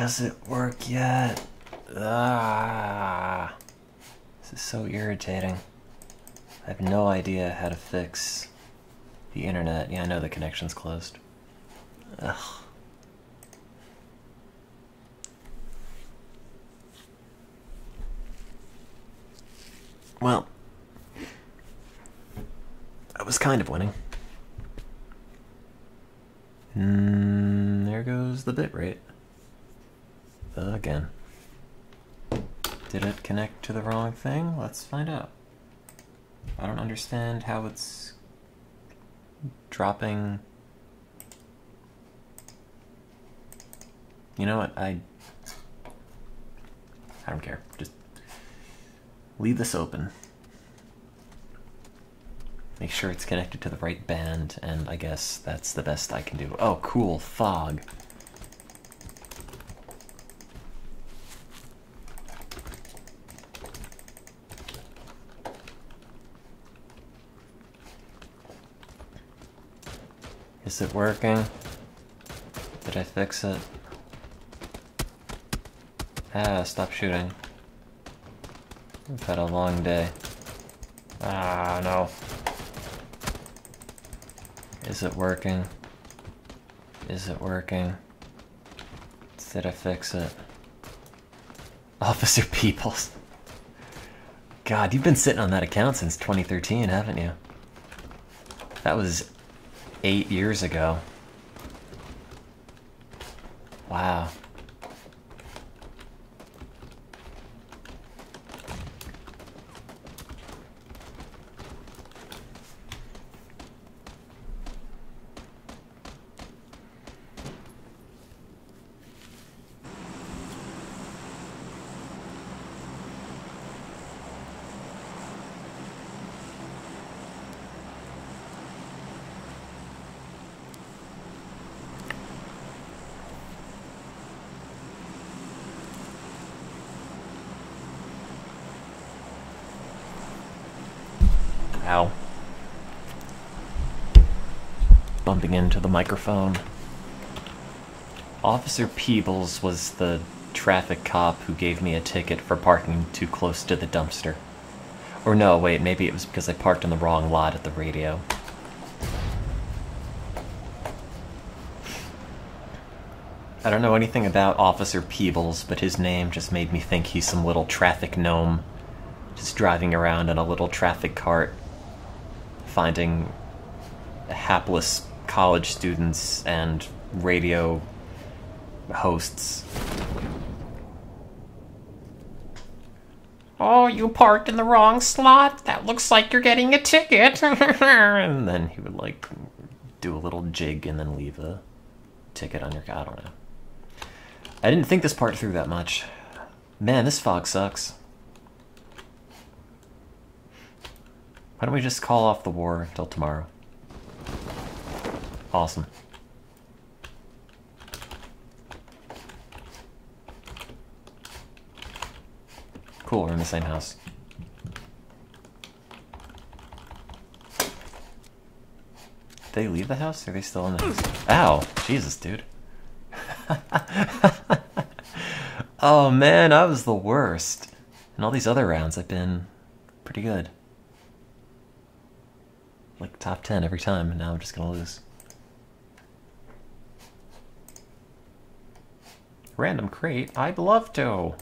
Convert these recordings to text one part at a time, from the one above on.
does it work yet? Ah, this is so irritating. I have no idea how to fix the internet. Yeah, I know the connection's closed. Ugh. Well, I was kind of winning. Mm, there goes the bit rate. Again. Did it connect to the wrong thing? Let's find out. I don't understand how it's dropping. You know what? I I don't care. Just leave this open. Make sure it's connected to the right band, and I guess that's the best I can do. Oh, cool, fog. Is it working? Did I fix it? Ah, stop shooting. I've had a long day. Ah, no. Is it working? Is it working? Did I fix it? Officer Peoples. God, you've been sitting on that account since 2013, haven't you? That was eight years ago. Wow. Ow. The microphone. Officer Peebles was the traffic cop who gave me a ticket for parking too close to the dumpster. Or no, wait, maybe it was because I parked in the wrong lot at the radio. I don't know anything about Officer Peebles, but his name just made me think he's some little traffic gnome just driving around in a little traffic cart, finding a hapless college students and radio hosts. Oh, you parked in the wrong slot? That looks like you're getting a ticket. and then he would like do a little jig and then leave a ticket on your I don't know. I didn't think this part through that much. Man, this fog sucks. Why don't we just call off the war until tomorrow? Awesome. Cool, we're in the same house. Did they leave the house? Are they still in the house? Ow! Jesus, dude. oh man, I was the worst. And all these other rounds, I've been pretty good. Like top 10 every time, and now I'm just gonna lose. Random crate? I'd love to.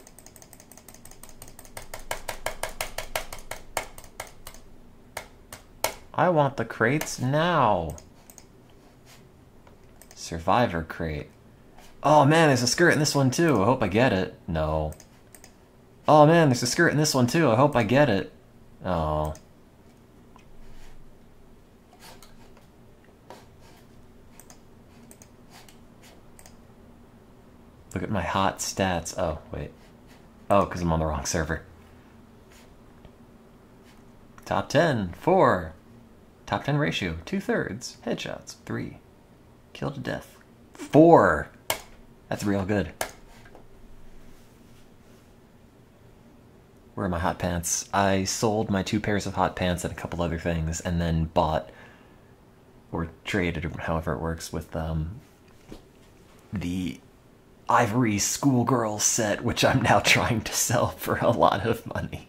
I want the crates now. Survivor crate. Oh man, there's a skirt in this one too. I hope I get it. No. Oh man, there's a skirt in this one too. I hope I get it. Oh. Look at my hot stats. Oh, wait. Oh, because I'm on the wrong server. Top 10, 4. Top 10 ratio, 2 thirds. Headshots, 3. Kill to death, 4. That's real good. Where are my hot pants? I sold my two pairs of hot pants and a couple other things, and then bought or traded, or however it works, with um, the ivory schoolgirl set, which I'm now trying to sell for a lot of money.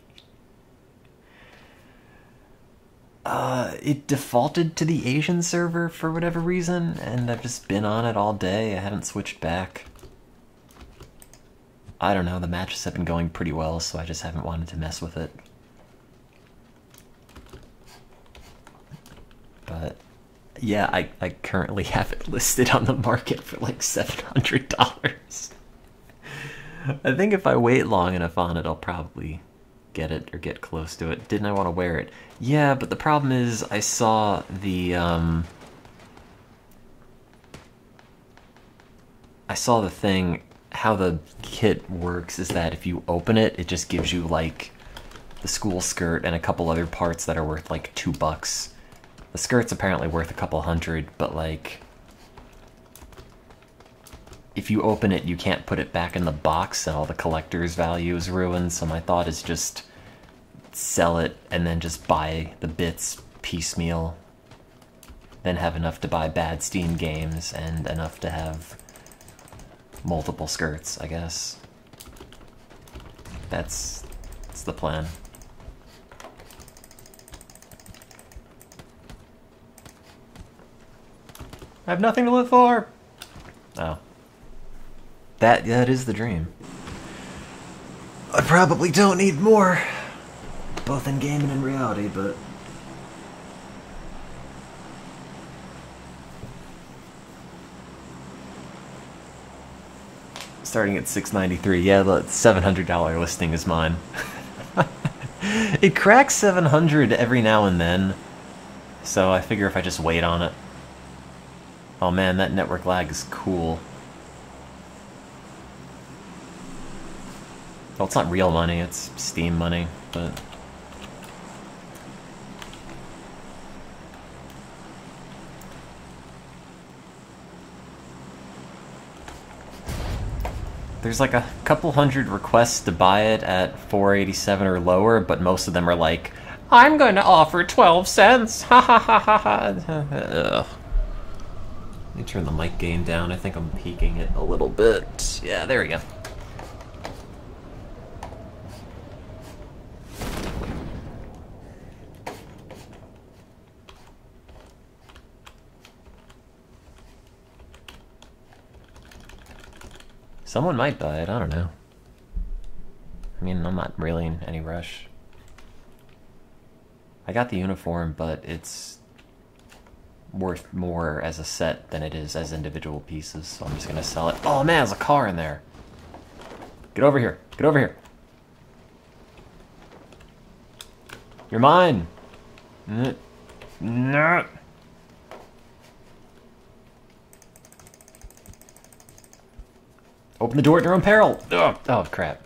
Uh, it defaulted to the Asian server for whatever reason, and I've just been on it all day. I haven't switched back. I don't know, the matches have been going pretty well, so I just haven't wanted to mess with it. But yeah, I, I currently have it listed on the market for like $700. I think if I wait long enough on it, I'll probably get it or get close to it. Didn't I want to wear it? Yeah, but the problem is I saw the um I saw the thing how the kit works is that if you open it, it just gives you like the school skirt and a couple other parts that are worth like 2 bucks. The skirt's apparently worth a couple hundred, but like if you open it, you can't put it back in the box, and all the collector's value is ruined. So my thought is just sell it and then just buy the bits piecemeal. Then have enough to buy bad Steam games and enough to have multiple skirts, I guess. That's that's the plan. I have nothing to live for. Oh. That that is the dream. I probably don't need more. Both in game and in reality, but starting at 693 yeah the $700 listing is mine it cracks 700 every now and then so i figure if i just wait on it oh man that network lag is cool well it's not real money it's steam money but There's like a couple hundred requests to buy it at 487 or lower, but most of them are like, I'm going to offer 12 cents. Ha ha ha ha ha. Let me turn the mic gain down. I think I'm peaking it a little bit. Yeah, there we go. Someone might buy it, I don't know. I mean, I'm not really in any rush. I got the uniform, but it's worth more as a set than it is as individual pieces, so I'm just gonna sell it. Oh man, there's a car in there. Get over here. Get over here. You're mine. No. Open the door at your own peril. Ugh. Oh, crap.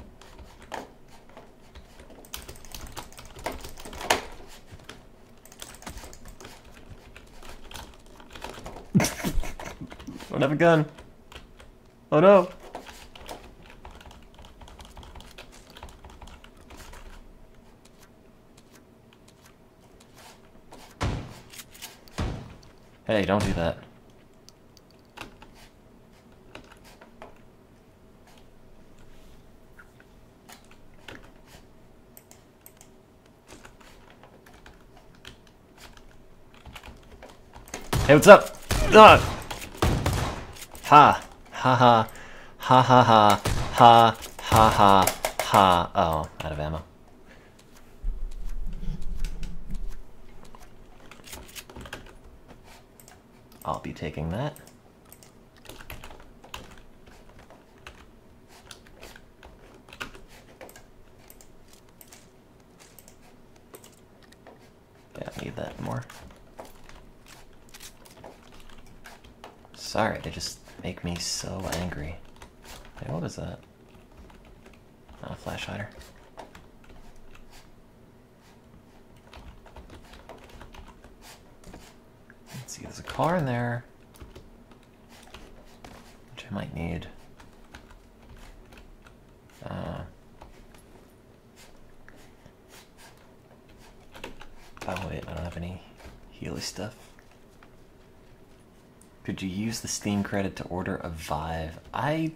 Have a gun. Oh no. Hey, don't do that. Hey, what's up? Ah! Ha. Ha ha. Ha ha ha. Ha. Ha ha. Ha. Oh, out of ammo. I'll be taking that. Yeah, need that more. Sorry, they just make me so angry. Hey, what was that? Not a flash hider. Let's see, there's a car in there. Which I might need. Uh, oh wait, I don't have any Healy stuff. Could you use the Steam credit to order a Vive? I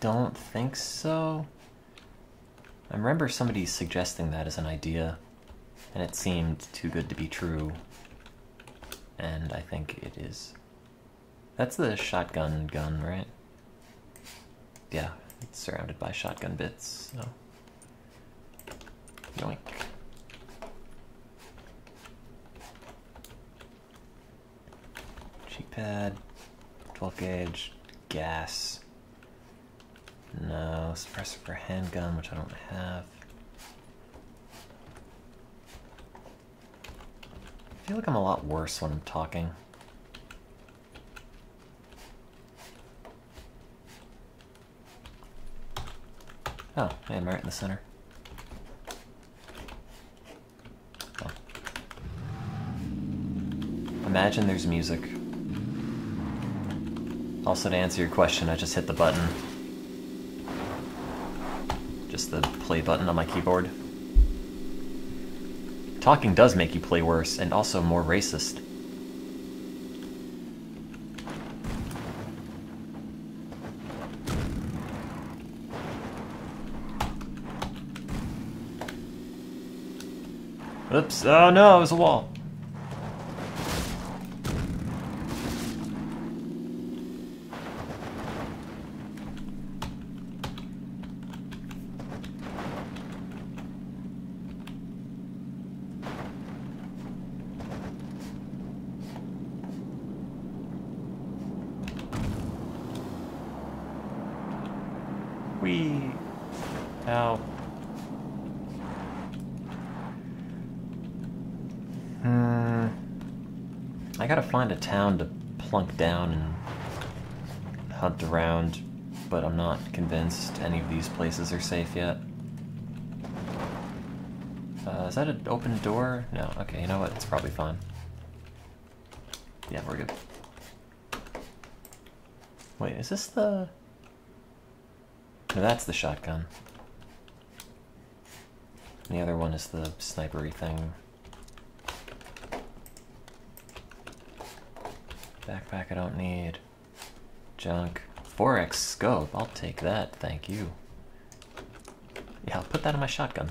don't think so. I remember somebody suggesting that as an idea, and it seemed too good to be true. And I think it is. That's the shotgun gun, right? Yeah, it's surrounded by shotgun bits, so. Yoink. Cheek pad, 12 gauge, gas. No, suppressor for handgun, which I don't have. I feel like I'm a lot worse when I'm talking. Oh, I'm right in the center. Oh. Imagine there's music. Also, to answer your question, I just hit the button. Just the play button on my keyboard. Talking does make you play worse, and also more racist. Oops, oh no, it was a wall. We. Ow. Hmm. A town to plunk down and hunt around, but I'm not convinced any of these places are safe yet. Uh, is that an open door? No. Okay, you know what? It's probably fine. Yeah, we're good. Wait, is this the... No, that's the shotgun. The other one is the snipery thing. Backpack I don't need. Junk. 4x scope, I'll take that, thank you. Yeah, I'll put that in my shotgun.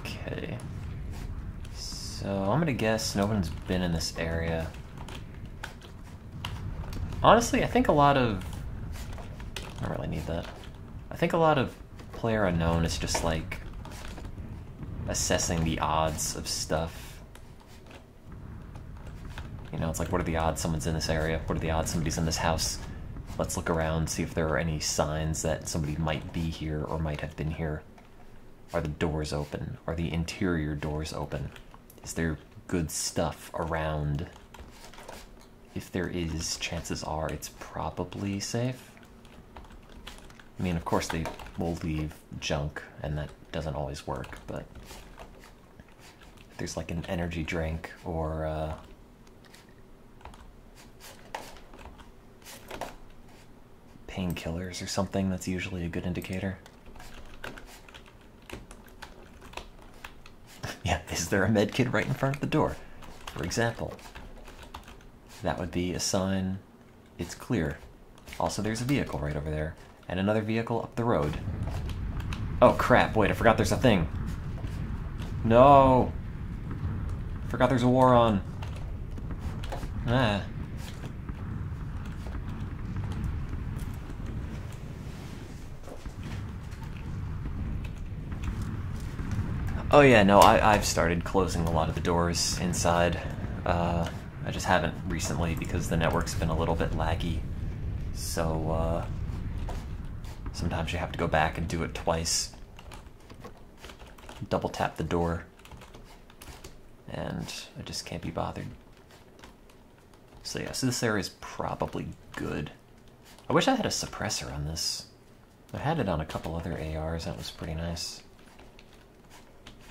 Okay. So I'm gonna guess no one's been in this area. Honestly, I think a lot of... I don't really need that. I think a lot of Player Unknown is just like assessing the odds of stuff. You know, it's like, what are the odds someone's in this area? What are the odds somebody's in this house? Let's look around, see if there are any signs that somebody might be here or might have been here. Are the doors open? Are the interior doors open? Is there good stuff around? If there is, chances are it's probably safe. I mean, of course, they will leave junk, and that doesn't always work, but if there's like an energy drink or uh, painkillers or something, that's usually a good indicator. yeah, is there a med kit right in front of the door? For example, that would be a sign it's clear. Also, there's a vehicle right over there, and another vehicle up the road. Oh crap, wait, I forgot there's a thing. No! Forgot there's a war on. Ah. Oh yeah, no, I, I've started closing a lot of the doors inside. Uh, I just haven't recently because the network's been a little bit laggy. So, uh, sometimes you have to go back and do it twice. Double tap the door. And I just can't be bothered. So yeah, so this area is probably good. I wish I had a suppressor on this. I had it on a couple other ARs, that was pretty nice.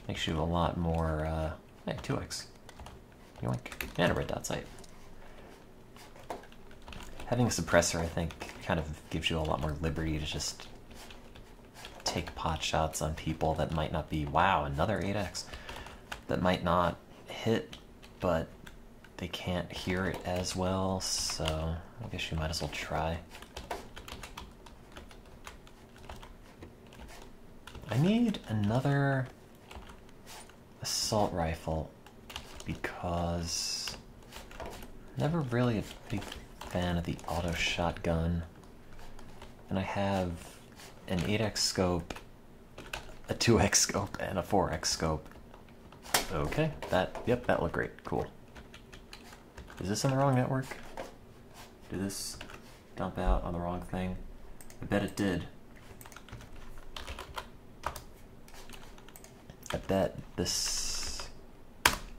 Makes you a lot more, uh, hey, 2x. Yoink. And a red dot sight. Having a suppressor, I think, kind of gives you a lot more liberty to just take pot shots on people that might not be, wow, another 8x, that might not hit, but they can't hear it as well, so I guess you might as well try. I need another assault rifle because never really a big fan of the auto shotgun. And I have an 8x scope, a 2x scope, and a 4x scope. Okay, that, yep, that looked great. Cool. Is this on the wrong network? Did this dump out on the wrong thing? I bet it did. I bet this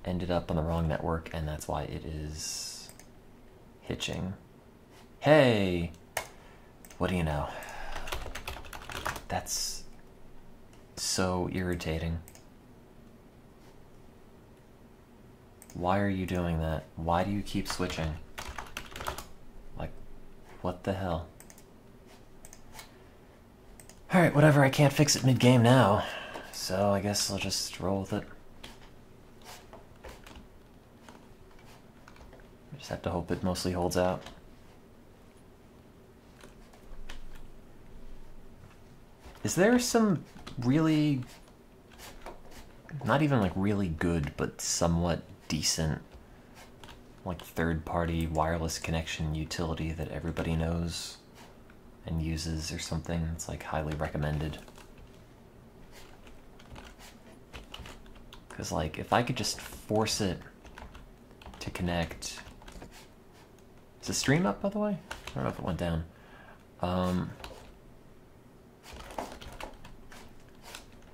ended up on the wrong network and that's why it is hitching. Hey! What do you know? That's so irritating. Why are you doing that? Why do you keep switching? Like, what the hell? Alright, whatever, I can't fix it mid game now. So I guess I'll just roll with it. Just have to hope it mostly holds out. Is there some really not even like really good but somewhat decent like third party wireless connection utility that everybody knows and uses or something that's like highly recommended because like if i could just force it to connect the stream up by the way i don't know if it went down um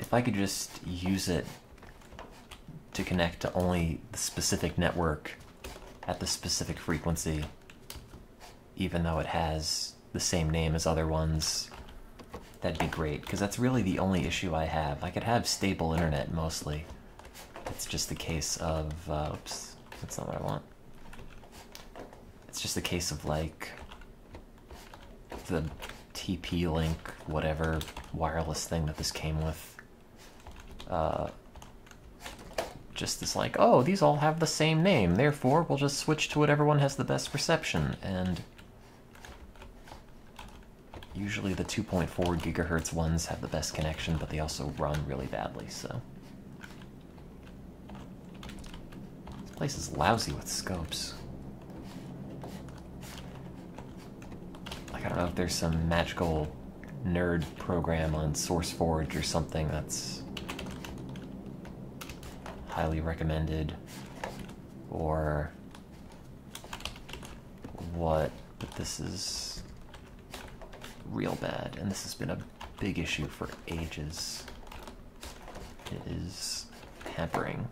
if i could just use it to connect to only the specific network at the specific frequency, even though it has the same name as other ones. That'd be great, because that's really the only issue I have. I could have stable internet mostly. It's just the case of, uh, oops, that's not what I want. Just a case of like the TP Link, whatever wireless thing that this came with. Uh, just is like, oh, these all have the same name, therefore we'll just switch to whatever one has the best reception, and usually the 2.4 gigahertz ones have the best connection, but they also run really badly, so. This place is lousy with scopes. Like, I don't know if there's some magical nerd program on SourceForge or something that's highly recommended or what, but this is real bad, and this has been a big issue for ages. It is hampering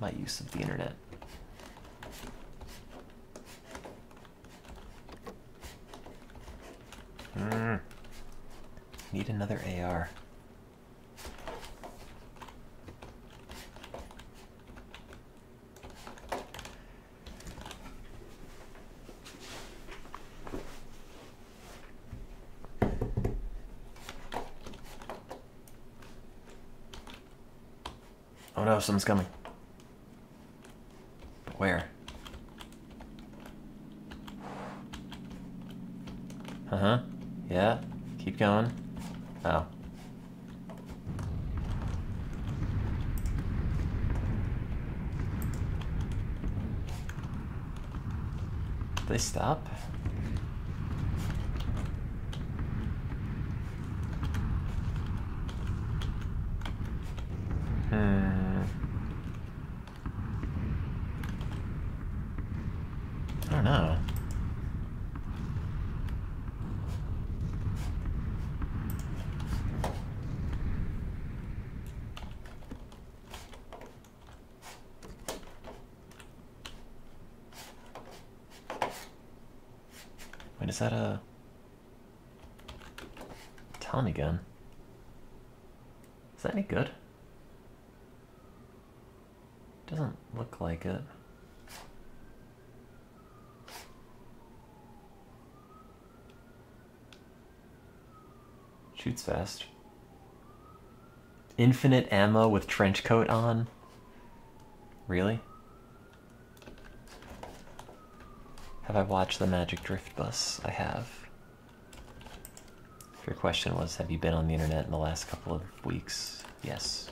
my use of the internet. Mm. Need another AR. Oh no, someone's coming. Where? Uh huh. Yeah. Keep going. Oh. They stop? Hmm. I don't know. Wait, is that a Tommy gun? Is that any good? Doesn't look like it. Shoots fast. Infinite ammo with trench coat on. Really? Have I watched the Magic Drift Bus? I have. If your question was, have you been on the internet in the last couple of weeks? Yes.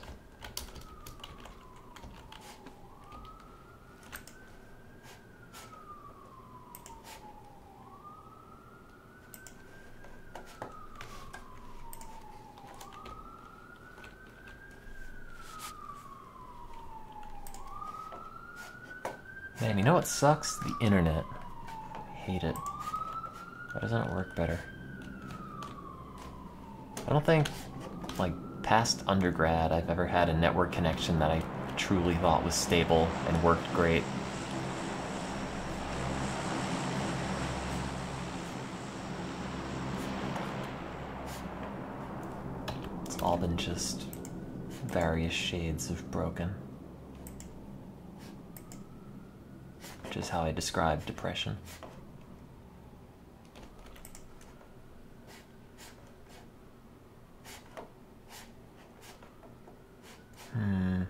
You know what sucks? The internet. I hate it. Why doesn't it work better? I don't think, like, past undergrad, I've ever had a network connection that I truly thought was stable and worked great. It's all been just various shades of broken. Which is how I describe depression. Hmm.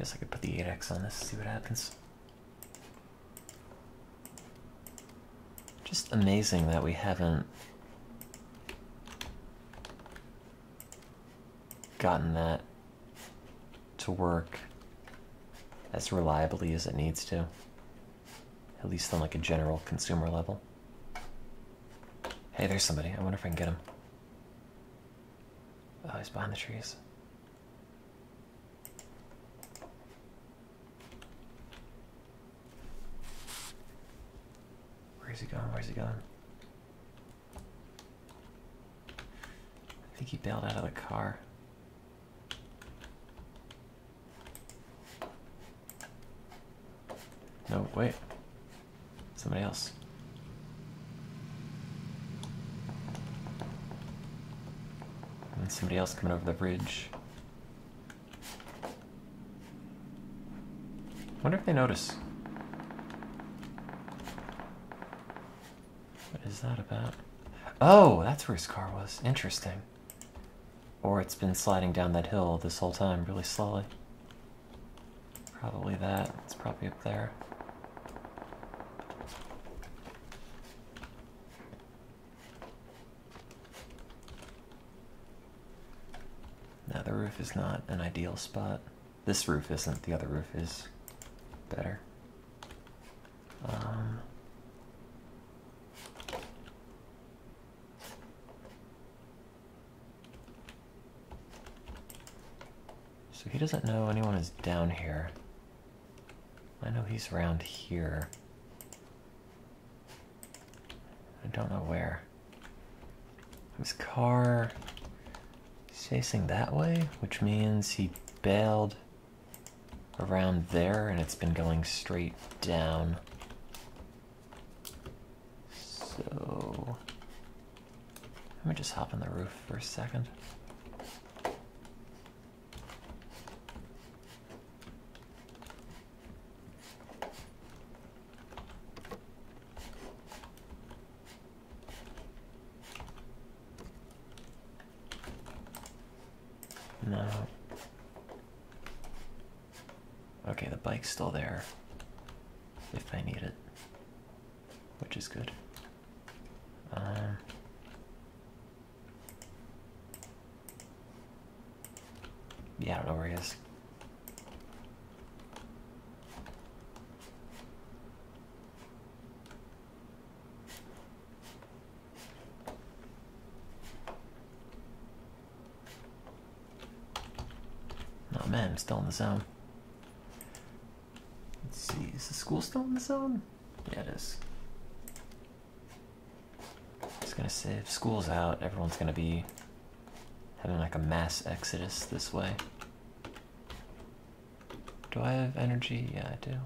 Guess I could put the 8x on this, see what happens. Just amazing that we haven't gotten that to work as reliably as it needs to. At least on like a general consumer level. Hey, there's somebody. I wonder if I can get him. Oh, he's behind the trees. Where's he going? Where's he going? I think he bailed out of the car. No, wait. Somebody else. And somebody else coming over the bridge. Wonder if they notice. What is that about? Oh, that's where his car was. Interesting. Or it's been sliding down that hill this whole time really slowly. Probably that. It's probably up there. No, the is not an ideal spot. This roof isn't, the other roof is better. Um, so he doesn't know anyone is down here. I know he's around here. I don't know where. His car is facing that way, which means he bailed around there and it's been going straight down. So let me just hop on the roof for a second. No. Okay, the bike's still there. If I need it. Which is good. Um, yeah, I don't know where he is. Oh man, I'm still in the zone. Let's see, is the school still in the zone? Yeah, it is. It's gonna say if school's out, everyone's gonna be having like a mass exodus this way. Do I have energy? Yeah, I do.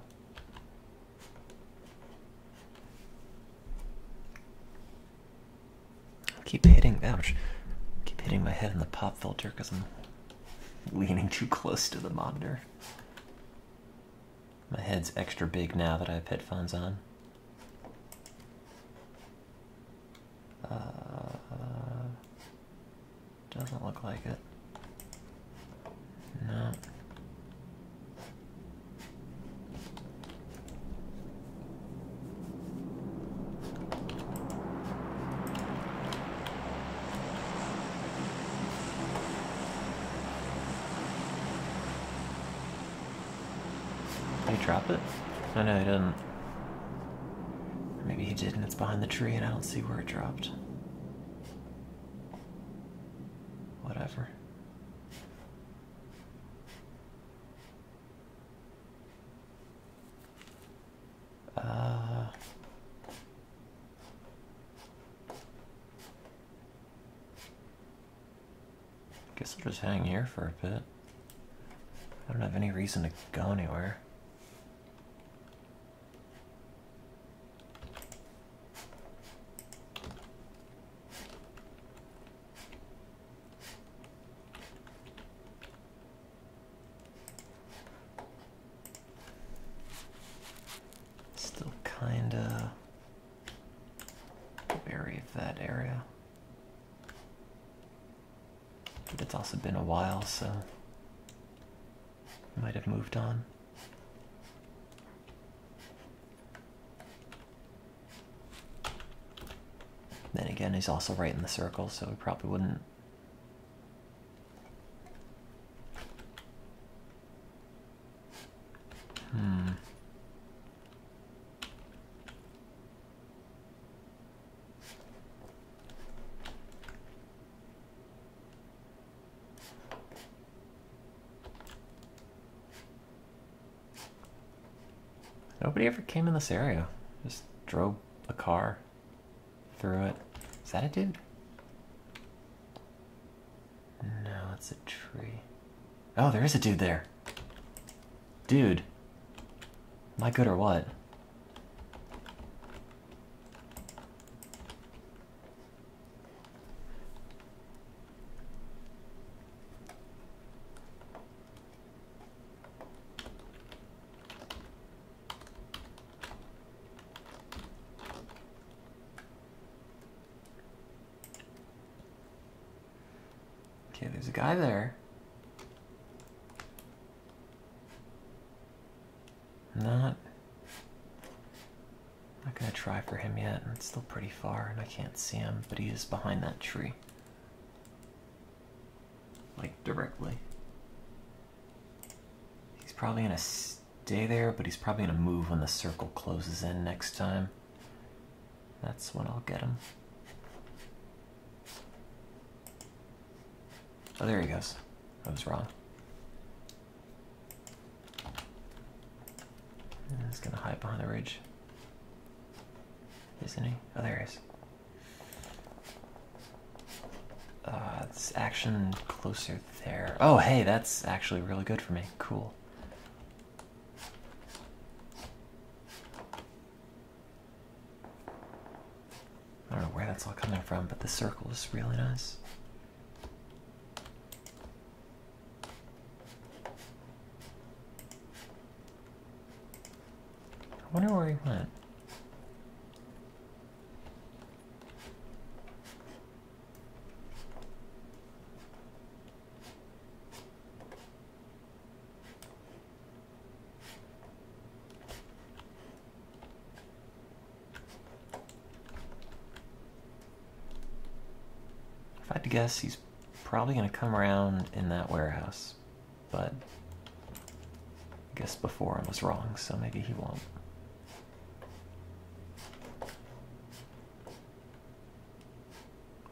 Keep hitting, ouch. keep hitting my head in the pop filter because I'm leaning too close to the monitor. Head's extra big now that I have headphones on. Uh, doesn't look like it. No. Did he drop it? Oh no, he didn't. Maybe he did and it's behind the tree and I don't see where it dropped. Whatever. Uh, guess I'll just hang here for a bit. I don't have any reason to go anywhere. Still kinda wary of that area. But it's also been a while, so might have moved on. Then again, he's also right in the circle, so he probably wouldn't. Hmm. Nobody ever came in this area. Just drove a car through it. Is that a dude? No, it's a tree. Oh, there is a dude there. Dude. Am I good or what? Okay, there's a guy there. Not. Not gonna try for him yet. It's still pretty far and I can't see him, but he is behind that tree. Like directly. He's probably gonna stay there, but he's probably gonna move when the circle closes in next time. That's when I'll get him. Oh, there he goes. I was wrong. He's gonna hide behind the ridge. Isn't he? Oh, there he is. Uh, it's action closer there. Oh, hey, that's actually really good for me. Cool. I don't know where that's all coming from, but the circle is really nice. I wonder where he went. Guess, he's probably going to come around in that warehouse. But I guess before I was wrong, so maybe he won't.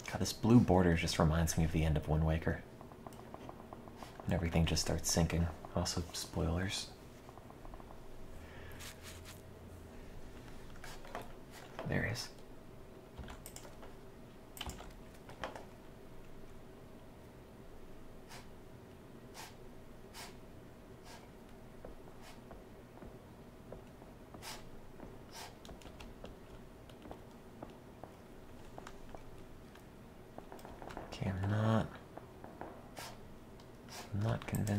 God, this blue border just reminds me of the end of Wind Waker. And everything just starts sinking. Also, spoilers.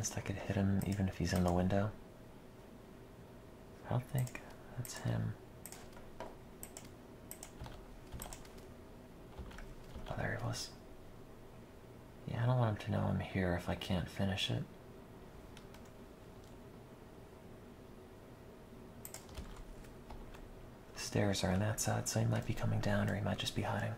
chance that could hit him even if he's in the window? I don't think that's him. Oh, there he was. Yeah, I don't want him to know I'm here if I can't finish it. The stairs are on that side, so he might be coming down or he might just be hiding.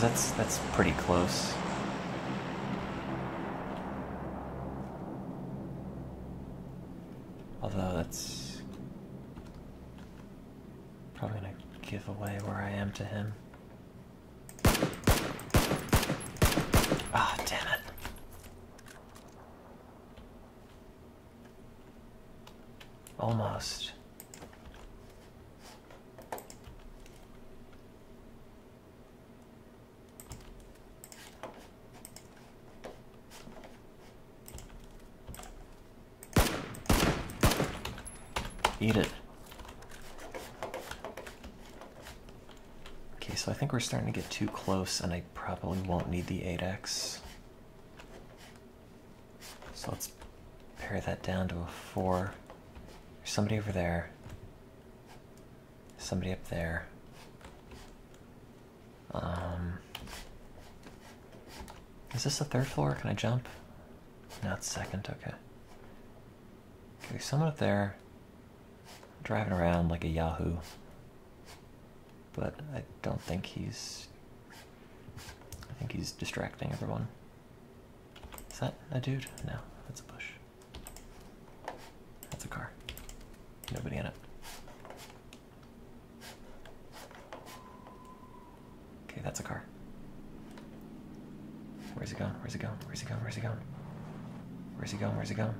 Because that's that's pretty close. Although that's probably gonna give away where I am to him. Ah, damn it. Almost. Eat it. Okay, so I think we're starting to get too close, and I probably won't need the 8x. So let's pare that down to a 4. There's somebody over there. Somebody up there. Um, is this the third floor? Can I jump? No, it's second. Okay. Okay, someone up there driving around like a Yahoo. But I don't think he's. I think he's distracting everyone. Is that a dude? No, that's a bush. That's a car. Nobody in it. Okay, that's a car. Where's he going? Where's he going? Where's he going? Where's he going? Where's he going? Where's he going?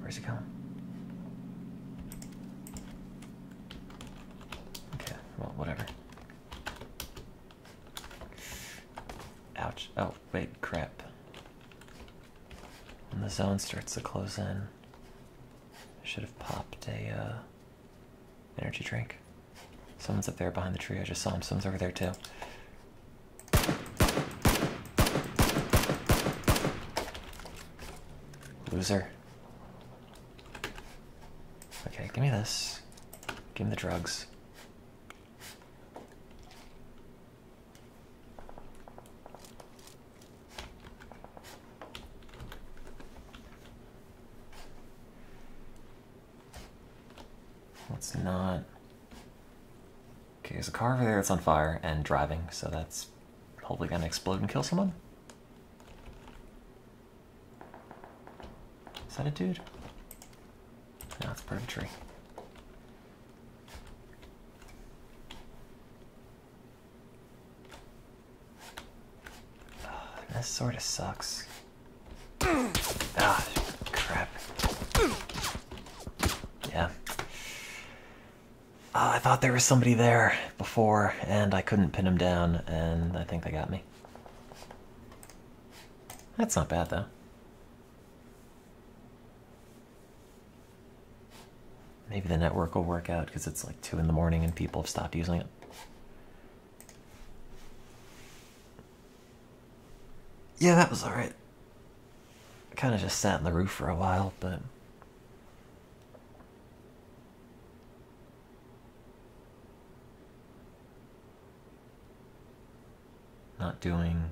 Where's he going? Okay, well, whatever. Ouch. Oh, wait, crap. Starts to close in, I should have popped a uh, energy drink. Someone's up there behind the tree. I just saw him. Someone's over there too. Loser. Okay, give me this. Give me the drugs. Let's not. Okay, there's a car over there that's on fire and driving, so that's hopefully gonna explode and kill someone. Is that a dude? No, it's part of a tree. Ah, this sort of sucks. ah, crap. Yeah. Uh, I thought there was somebody there before, and I couldn't pin him down, and I think they got me. That's not bad, though. Maybe the network will work out because it's like 2 in the morning and people have stopped using it. Yeah, that was alright. Kind of just sat on the roof for a while, but. Doing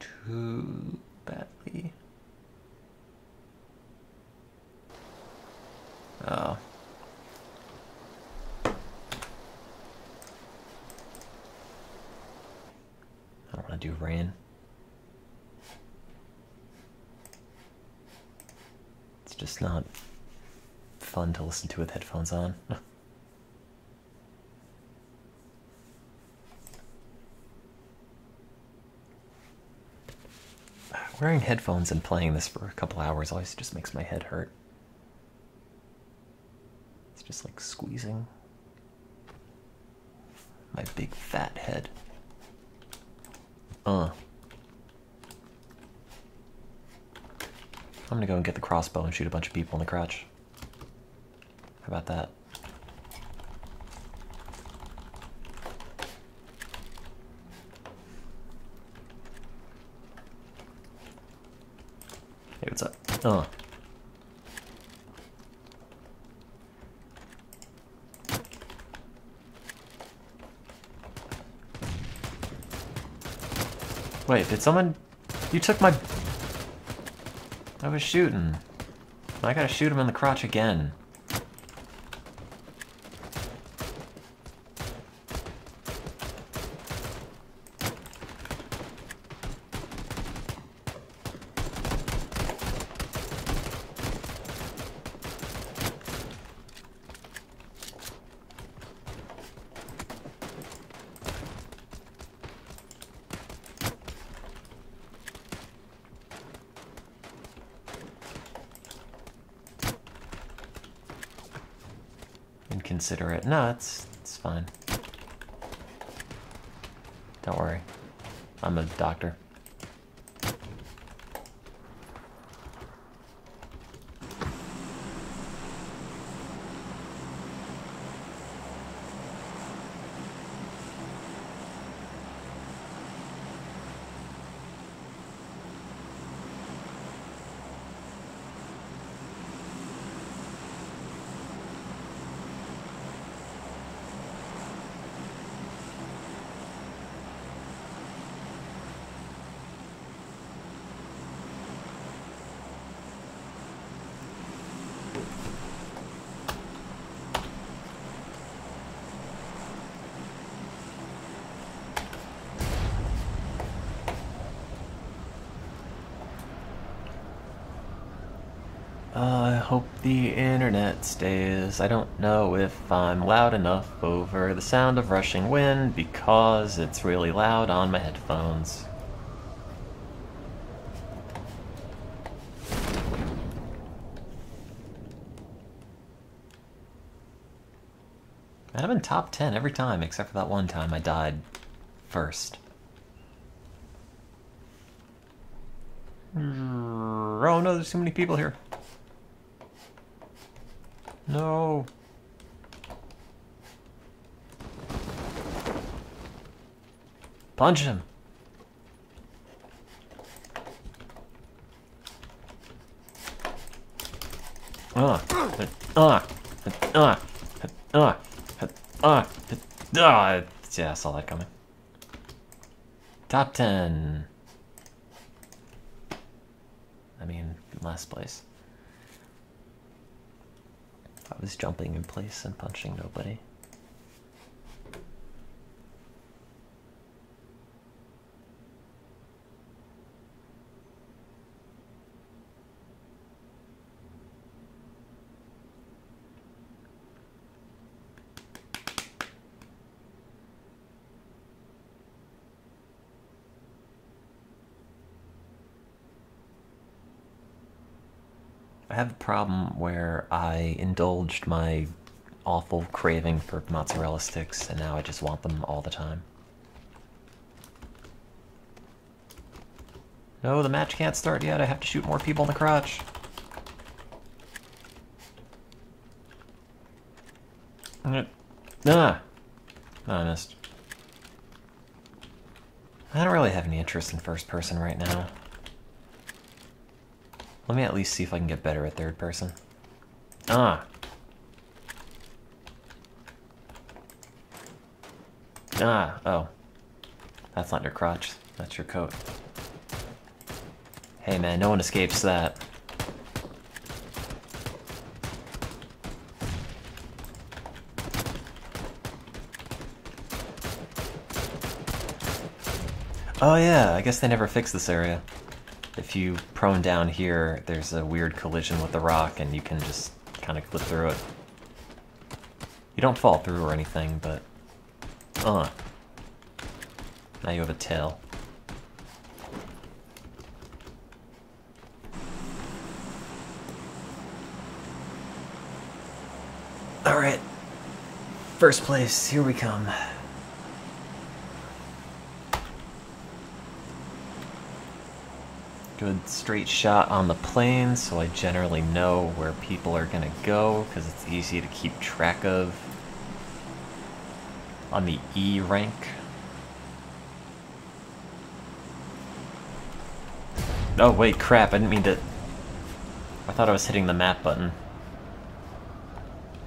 too too badly. Oh. I don't want to do rain. It's just not fun to listen to with headphones on. Wearing headphones and playing this for a couple hours always just makes my head hurt. It's just like squeezing my big fat head. Uh. I'm gonna go and get the crossbow and shoot a bunch of people in the crotch. How about that? Hey, what's up? Oh. Wait, did someone... You took my... I was shooting. I gotta shoot him in the crotch again. Inconsiderate. No, it's it's fine. Don't worry. I'm a doctor. I hope the internet stays. I don't know if I'm loud enough over the sound of rushing wind because it's really loud on my headphones. I'm in top 10 every time except for that one time I died first. Oh no, there's too many people here. No. Punch him. Uh, uh, uh, uh, uh, uh, yeah, I saw that coming. Top 10. I mean, last place. I was jumping in place and punching nobody. Have a problem where I indulged my awful craving for mozzarella sticks and now I just want them all the time. No, the match can't start yet. I have to shoot more people in the crotch. Ah! Oh, I missed. I don't really have any interest in first person right now. Let me at least see if I can get better at third person. Ah! Ah, oh. That's not your crotch. That's your coat. Hey man, no one escapes that. Oh yeah, I guess they never fixed this area. If you prone down here, there's a weird collision with the rock and you can just kind of clip through it. You don't fall through or anything, but... Uh. Now you have a tail. Alright. First place, here we come. Good straight shot on the plane, so I generally know where people are gonna go, because it's easy to keep track of. On the E rank. Oh wait, crap, I didn't mean to... I thought I was hitting the map button.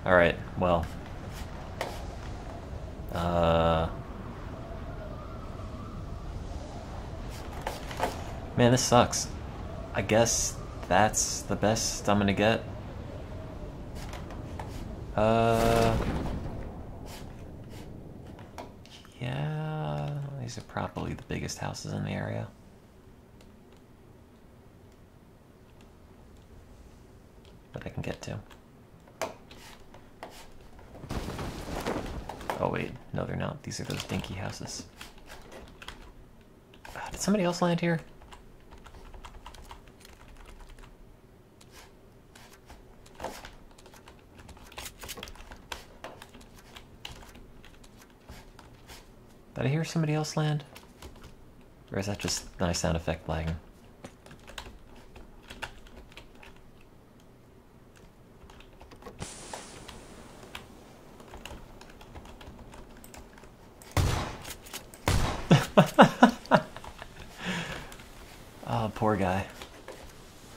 Alright, well. Man, this sucks. I guess that's the best I'm gonna get. Uh... Yeah, these are probably the biggest houses in the area. That I can get to. Oh wait, no they're not. These are those dinky houses. Uh, did somebody else land here? Somebody else land? Or is that just my sound effect lagging? oh, poor guy.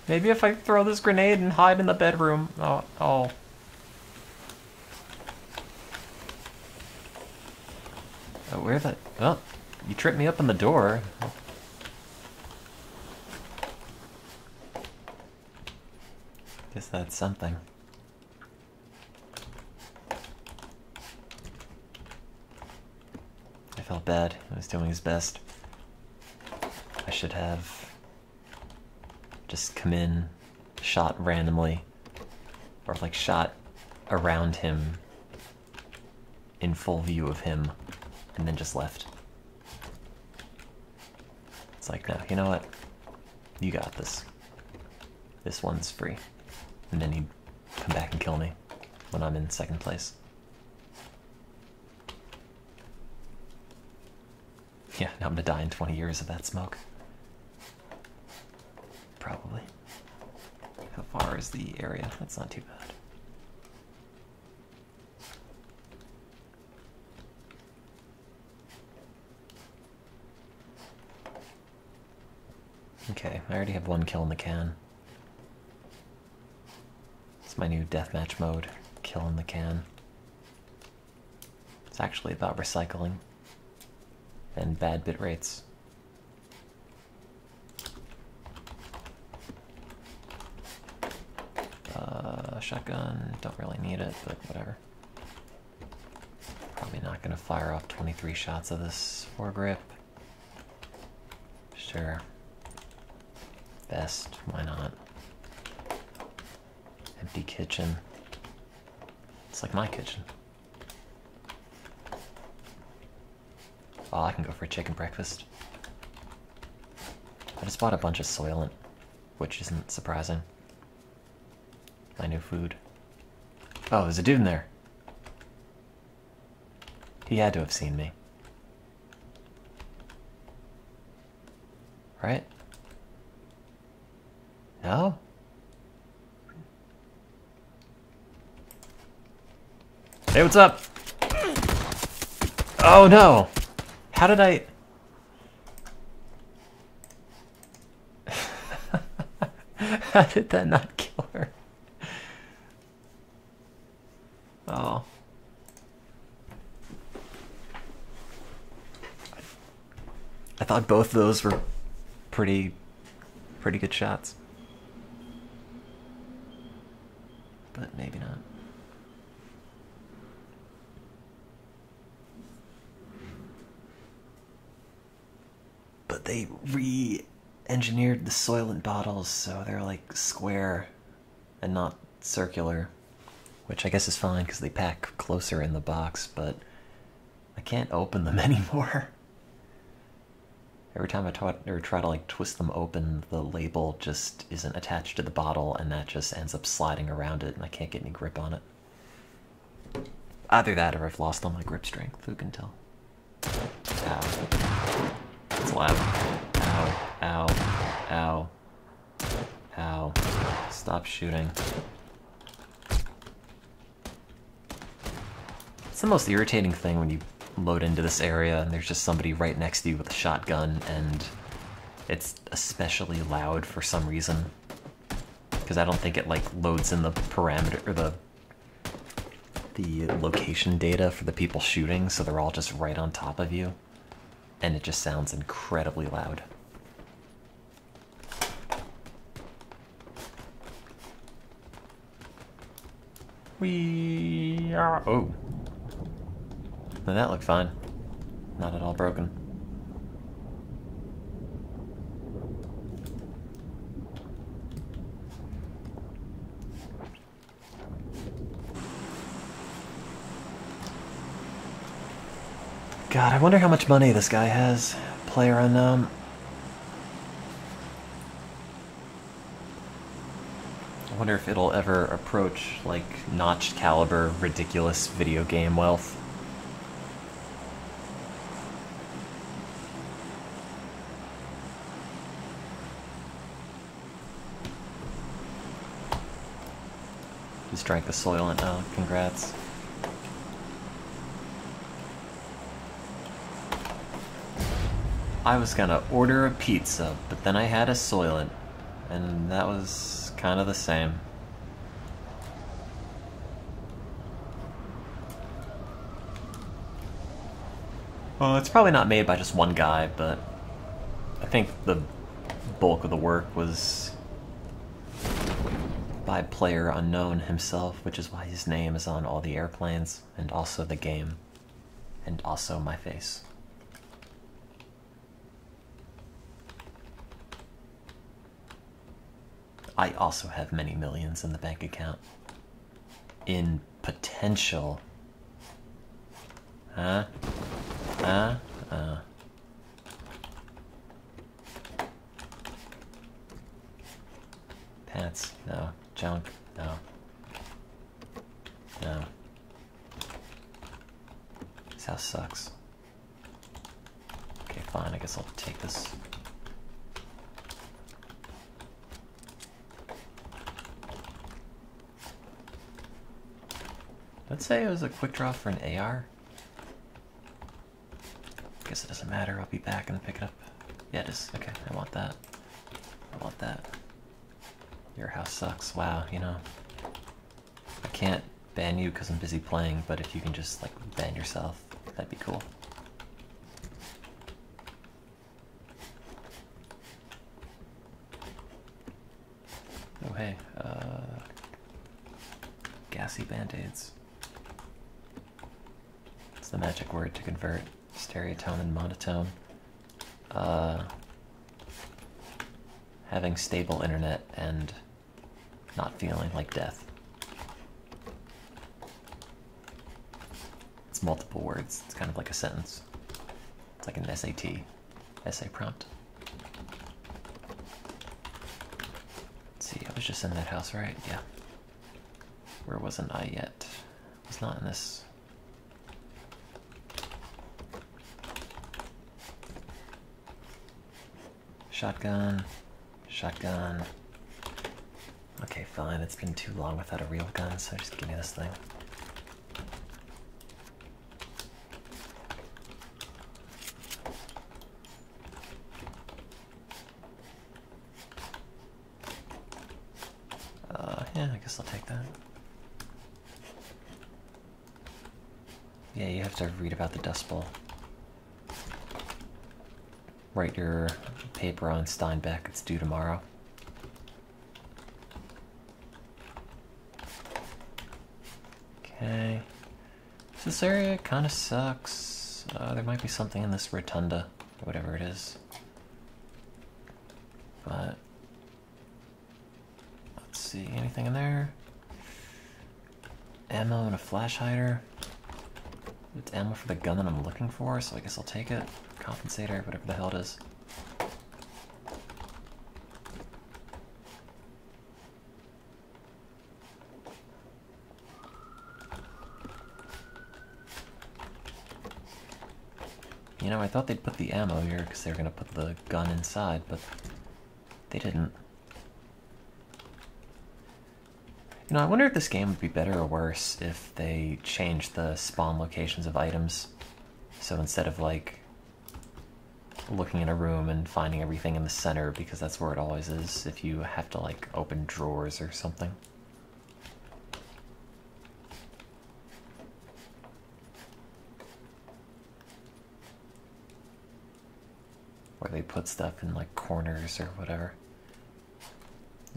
Maybe if I throw this grenade and hide in the bedroom. Oh, oh. Where the... Oh, you tripped me up on the door. Guess that's something. I felt bad. He was doing his best. I should have just come in, shot randomly, or like shot around him in full view of him and then just left. It's like, no, you know what? You got this. This one's free. And then he'd come back and kill me when I'm in second place. Yeah, now I'm gonna die in 20 years of that smoke. Probably. How far is the area? That's not too bad. Okay, I already have one kill in the can. It's my new deathmatch mode, kill in the can. It's actually about recycling and bad bit rates. Uh, shotgun, don't really need it, but whatever. Probably not gonna fire off 23 shots of this foregrip. Sure. Best, why not? Empty kitchen. It's like my kitchen. Oh, I can go for a chicken breakfast. I just bought a bunch of Soylent, which isn't surprising. My new food. Oh, there's a dude in there. He had to have seen me. Right? No? Hey, what's up? Oh no! How did I... How did that not kill her? Oh. I thought both of those were pretty pretty good shots. But maybe not. But they re engineered the Soylent bottles so they're like square and not circular, which I guess is fine because they pack closer in the box, but I can't open them anymore. Every time I try, or try to like twist them open, the label just isn't attached to the bottle, and that just ends up sliding around it, and I can't get any grip on it. Either that, or I've lost all my grip strength. Who can tell? Ow! It's loud. Ow! Ow! Stop shooting. It's the most irritating thing when you load into this area and there's just somebody right next to you with a shotgun and it's especially loud for some reason because I don't think it like loads in the parameter or the the location data for the people shooting so they're all just right on top of you and it just sounds incredibly loud. We are oh now that looked fine. Not at all broken. God, I wonder how much money this guy has. PlayerUnknown. Wonder if it'll ever approach, like, Notch caliber, ridiculous video game wealth. Just drank the Soylent. Oh, congrats. I was gonna order a pizza, but then I had a Soylent, and that was kind of the same. Well, it's probably not made by just one guy, but I think the bulk of the work was by PlayerUnknown himself, which is why his name is on all the airplanes, and also the game, and also my face. I also have many millions in the bank account. In potential. Huh? Huh? Uh. Pants, no. Junk, no. No. This house sucks. Okay, fine, I guess I'll take this. Let's say it was a quick draw for an AR. Guess it doesn't matter, I'll be back and pick it up. Yeah, it is. Okay, I want that. I want that. Your house sucks. Wow, you know. I can't ban you because I'm busy playing, but if you can just, like, ban yourself, that'd be cool. Oh, hey. Uh, gassy band-aids. The magic word to convert stereotone and monotone. Uh, having stable internet and not feeling like death. It's multiple words. It's kind of like a sentence. It's like an SAT essay prompt. Let's see, I was just in that house, right? Yeah. Where wasn't I yet? I was not in this. Shotgun. Shotgun. Okay, fine. It's been too long without a real gun, so just give me this thing. Uh, yeah, I guess I'll take that. Yeah, you have to read about the Dust Bowl write your paper on Steinbeck. It's due tomorrow. Okay. This area kind of sucks. Uh, there might be something in this rotunda, whatever it is. But let's see, anything in there? Ammo and a flash hider. It's ammo for the gun that I'm looking for, so I guess I'll take it. Compensator, whatever the hell it is. You know, I thought they'd put the ammo here because they were going to put the gun inside, but they didn't. You know, I wonder if this game would be better or worse if they changed the spawn locations of items. So instead of like looking in a room and finding everything in the center because that's where it always is, if you have to like open drawers or something. Where they put stuff in like corners or whatever.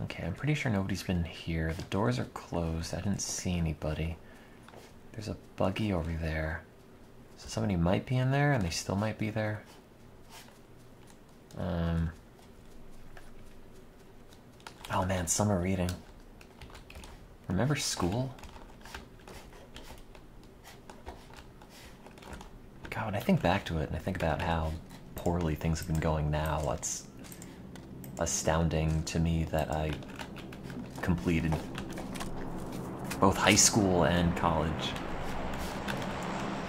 Okay, I'm pretty sure nobody's been here. The doors are closed. I didn't see anybody. There's a buggy over there. So somebody might be in there and they still might be there. Um Oh man, summer reading. Remember school? God, when I think back to it and I think about how poorly things have been going now, it's astounding to me that I completed both high school and college.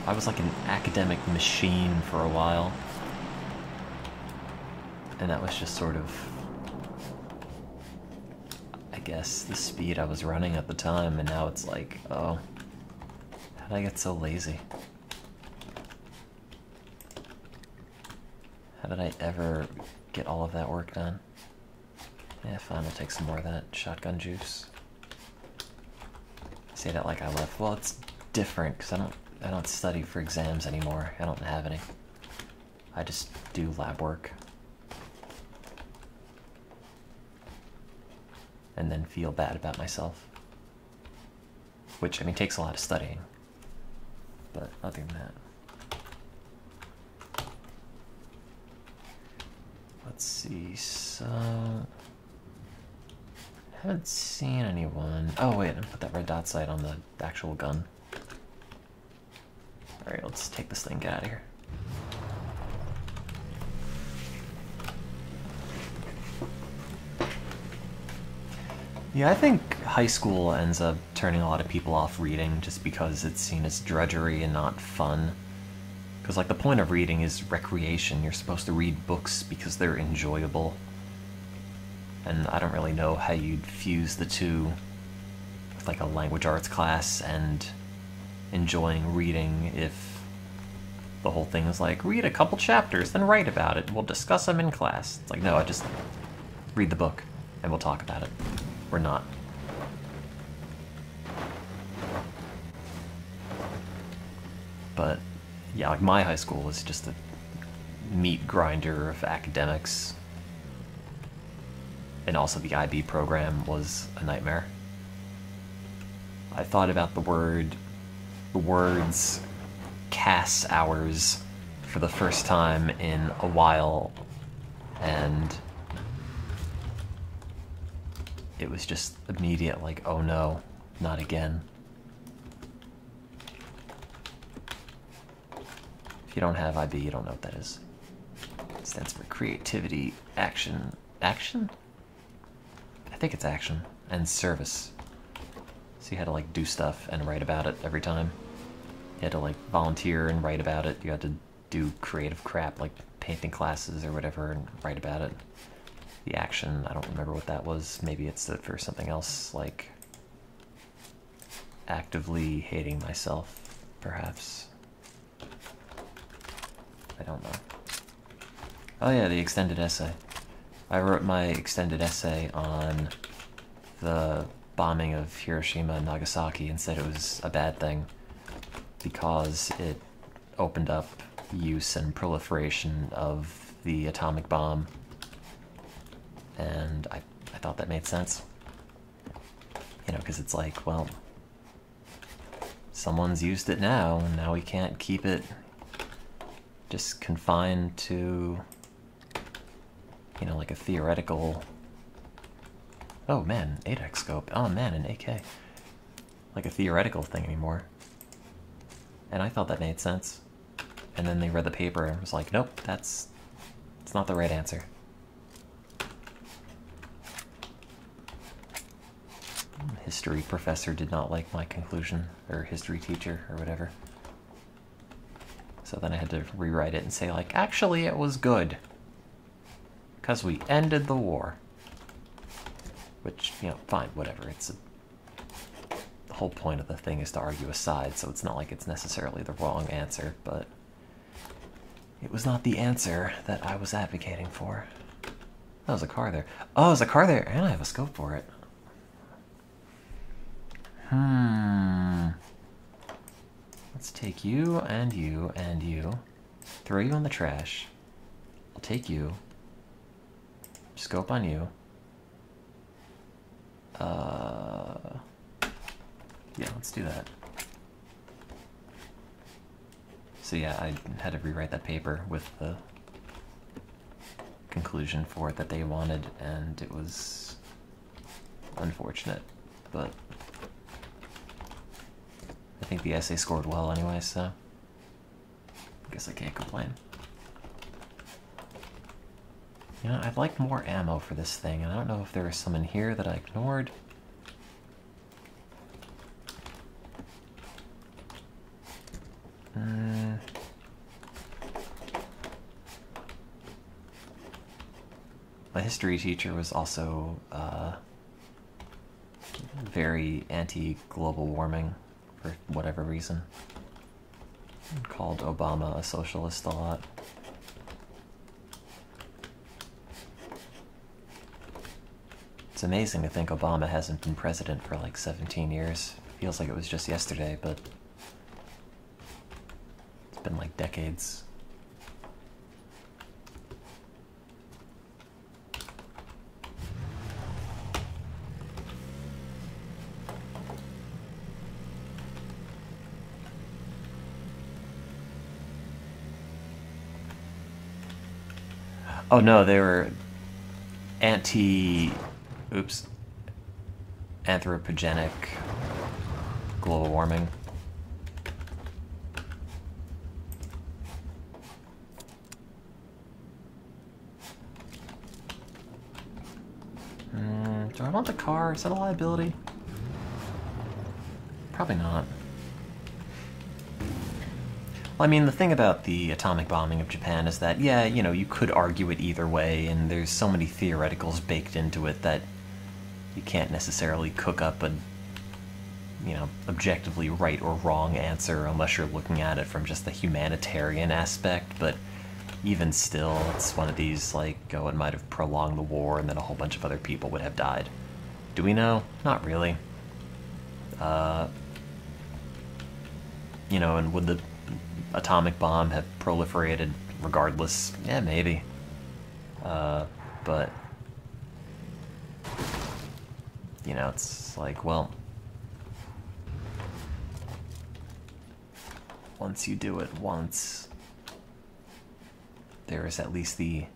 I was like an academic machine for a while. And that was just sort of, I guess, the speed I was running at the time. And now it's like, oh, how did I get so lazy? How did I ever get all of that work done? Yeah, fine, I'll take some more of that shotgun juice. Say that like I left. Well, it's different because I don't I don't study for exams anymore. I don't have any. I just do lab work. And then feel bad about myself. Which, I mean, takes a lot of studying. But other than that. Let's see, so... I haven't seen anyone. Oh wait, I put that red dot sight on the actual gun. Alright, let's take this thing, get out of here. Yeah, I think high school ends up turning a lot of people off reading just because it's seen as drudgery and not fun. Because, like, the point of reading is recreation. You're supposed to read books because they're enjoyable. And I don't really know how you'd fuse the two with, like, a language arts class and enjoying reading if the whole thing is like, read a couple chapters, then write about it. We'll discuss them in class. It's like, no, I just read the book and we'll talk about it. We're not. But yeah, like my high school was just a meat grinder of academics. And also the IB program was a nightmare. I thought about the word the words CAS hours for the first time in a while and it was just immediate like oh no, not again. If you don't have IB, you don't know what that is. It stands for creativity, action, action? I think it's action and service. So you had to like do stuff and write about it every time. You had to like volunteer and write about it. You had to do creative crap like painting classes or whatever and write about it. The action, I don't remember what that was. Maybe it stood for something else like actively hating myself, perhaps. I don't know. Oh yeah, the extended essay. I wrote my extended essay on the bombing of Hiroshima and Nagasaki and said it was a bad thing because it opened up use and proliferation of the atomic bomb. And I, I thought that made sense. You know, because it's like, well, someone's used it now, and now we can't keep it just confined to, you know, like a theoretical. Oh man, 8x scope. Oh man, an AK. Like a theoretical thing anymore. And I thought that made sense. And then they read the paper and was like, nope, that's, that's not the right answer. History professor did not like my conclusion, or history teacher, or whatever. So then I had to rewrite it and say, like, actually, it was good. Because we ended the war. Which, you know, fine, whatever. It's a, the whole point of the thing is to argue a side, so it's not like it's necessarily the wrong answer, but it was not the answer that I was advocating for. Oh, there's a car there. Oh, there's a car there, and I have a scope for it. Hmm. Let's take you and you and you. Throw you in the trash. I'll take you. Scope on you. Uh. Yeah, let's do that. So yeah, I had to rewrite that paper with the conclusion for it that they wanted, and it was unfortunate, but I think the essay scored well anyway, so I guess I can't complain. You know, I'd like more ammo for this thing, and I don't know if there is some in here that I ignored. Mm. My history teacher was also uh, very anti global warming for whatever reason. Called Obama a socialist a lot. It's amazing to think Obama hasn't been president for like 17 years. Feels like it was just yesterday, but it's been like decades. Oh no, they were anti oops anthropogenic global warming. Mm, do I want the car? Is that a liability? Probably not. Well, I mean, the thing about the atomic bombing of Japan is that, yeah, you know, you could argue it either way, and there's so many theoreticals baked into it that you can't necessarily cook up a, you know, objectively right or wrong answer unless you're looking at it from just the humanitarian aspect. But even still, it's one of these, like, oh, it might have prolonged the war, and then a whole bunch of other people would have died. Do we know? Not really. Uh, you know, and would the atomic bomb have proliferated regardless? Yeah, maybe. Uh, but you know, it's like, well, once you do it once, there is at least the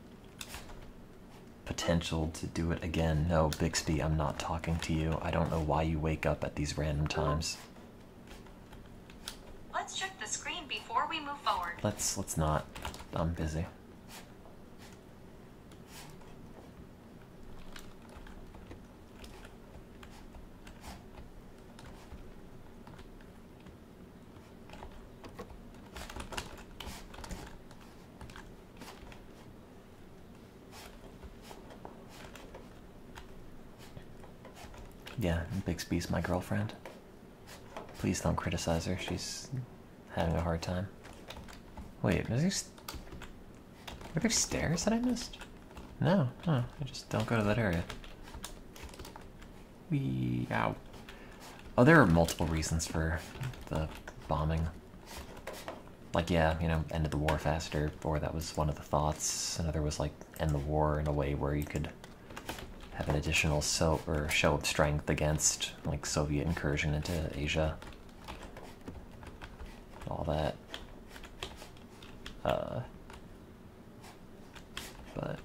potential to do it again. No, Bixby, I'm not talking to you. I don't know why you wake up at these random times. Let's check screen before we move forward. Let's let's not. I'm busy. Yeah, Bixby's my girlfriend. Please don't criticize her. She's having a hard time. Wait, is there, are there stairs that I missed? No, no, I just don't go to that area. We ow. Oh, there are multiple reasons for the bombing. Like, yeah, you know, ended the war faster, or that was one of the thoughts. Another was like end the war in a way where you could have an additional so or show of strength against like Soviet incursion into Asia. That. Uh, but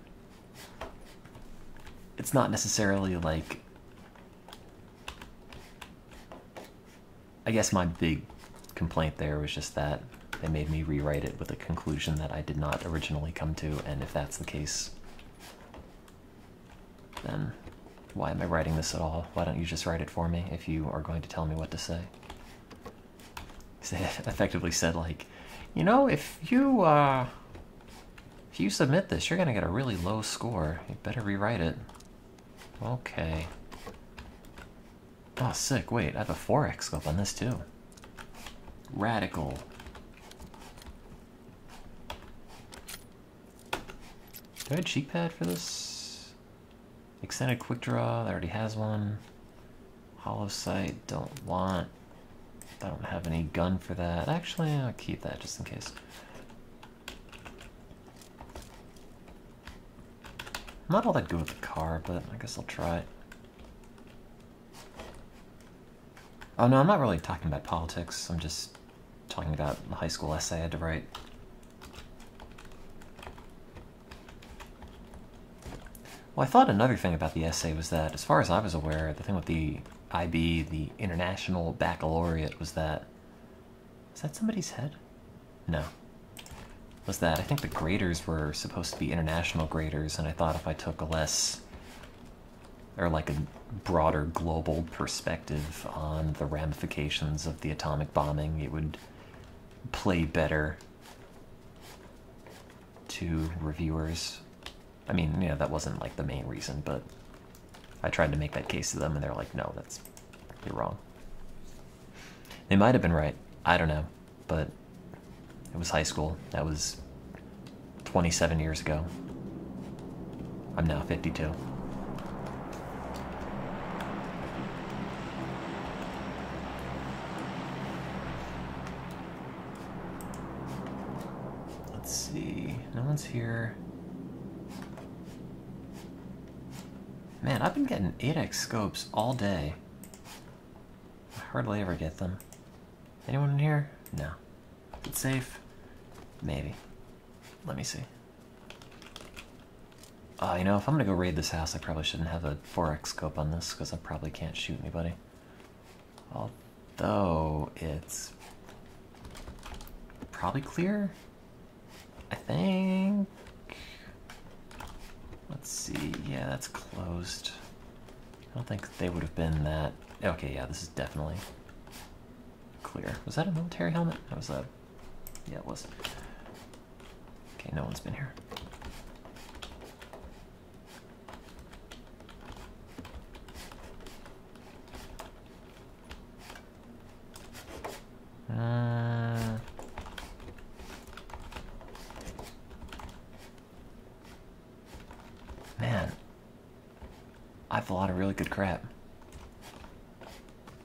it's not necessarily like. I guess my big complaint there was just that they made me rewrite it with a conclusion that I did not originally come to, and if that's the case, then why am I writing this at all? Why don't you just write it for me if you are going to tell me what to say? Effectively said, like, you know, if you, uh, if you submit this, you're gonna get a really low score. You better rewrite it. Okay. Oh, sick. Wait, I have a 4x scope on this too. Radical. Do I have a cheek pad for this? Extended quick draw, that already has one. Hollow sight, don't want. I don't have any gun for that. Actually, I'll keep that just in case. Not all that good with the car, but I guess I'll try it. Oh no, I'm not really talking about politics. I'm just talking about the high school essay I had to write. Well, I thought another thing about the essay was that, as far as I was aware, the thing with the IB, the International Baccalaureate, was that. Is that somebody's head? No. Was that I think the graders were supposed to be international graders, and I thought if I took a less. or like a broader global perspective on the ramifications of the atomic bombing, it would play better to reviewers. I mean, yeah, that wasn't like the main reason, but I tried to make that case to them, and they're like, no, that's. you're wrong. They might have been right. I don't know. But it was high school. That was 27 years ago. I'm now 52. Let's see. No one's here. Man, I've been getting 8x scopes all day. I hardly ever get them. Anyone in here? No. Is it safe? Maybe. Let me see. Uh, you know, if I'm gonna go raid this house, I probably shouldn't have a 4x scope on this because I probably can't shoot anybody. Although it's probably clear. I think. Let's see. Yeah, that's closed. I don't think they would have been that. Okay, yeah, this is definitely clear. Was that a military helmet? That was a. Yeah, it was. Okay, no one's been here. Uh, man, I have a lot of really good crap.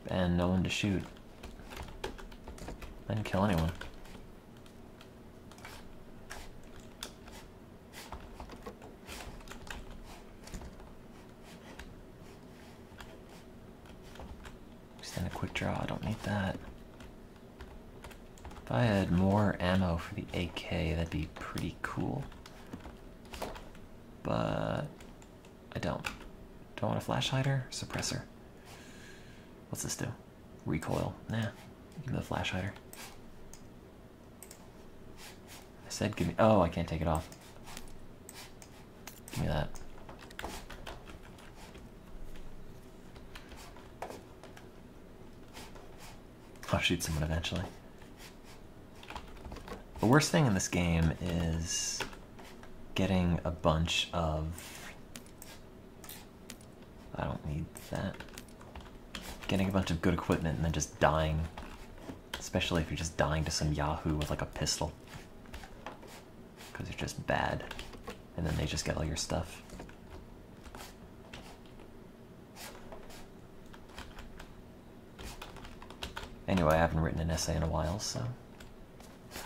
And no one to shoot. I didn't kill anyone. Extend a quick draw, I don't need that. If I had more ammo for the AK, that'd be pretty cool. But I don't. Do I want a flash hider? Suppressor. What's this do? Recoil. Nah. Give me the flash hider. I said give me oh I can't take it off. Give me that. I'll shoot someone eventually. The worst thing in this game is getting a bunch of. I don't need that. Getting a bunch of good equipment and then just dying. Especially if you're just dying to some Yahoo with like a pistol. Because you're just bad. And then they just get all your stuff. Anyway, I haven't written an essay in a while, so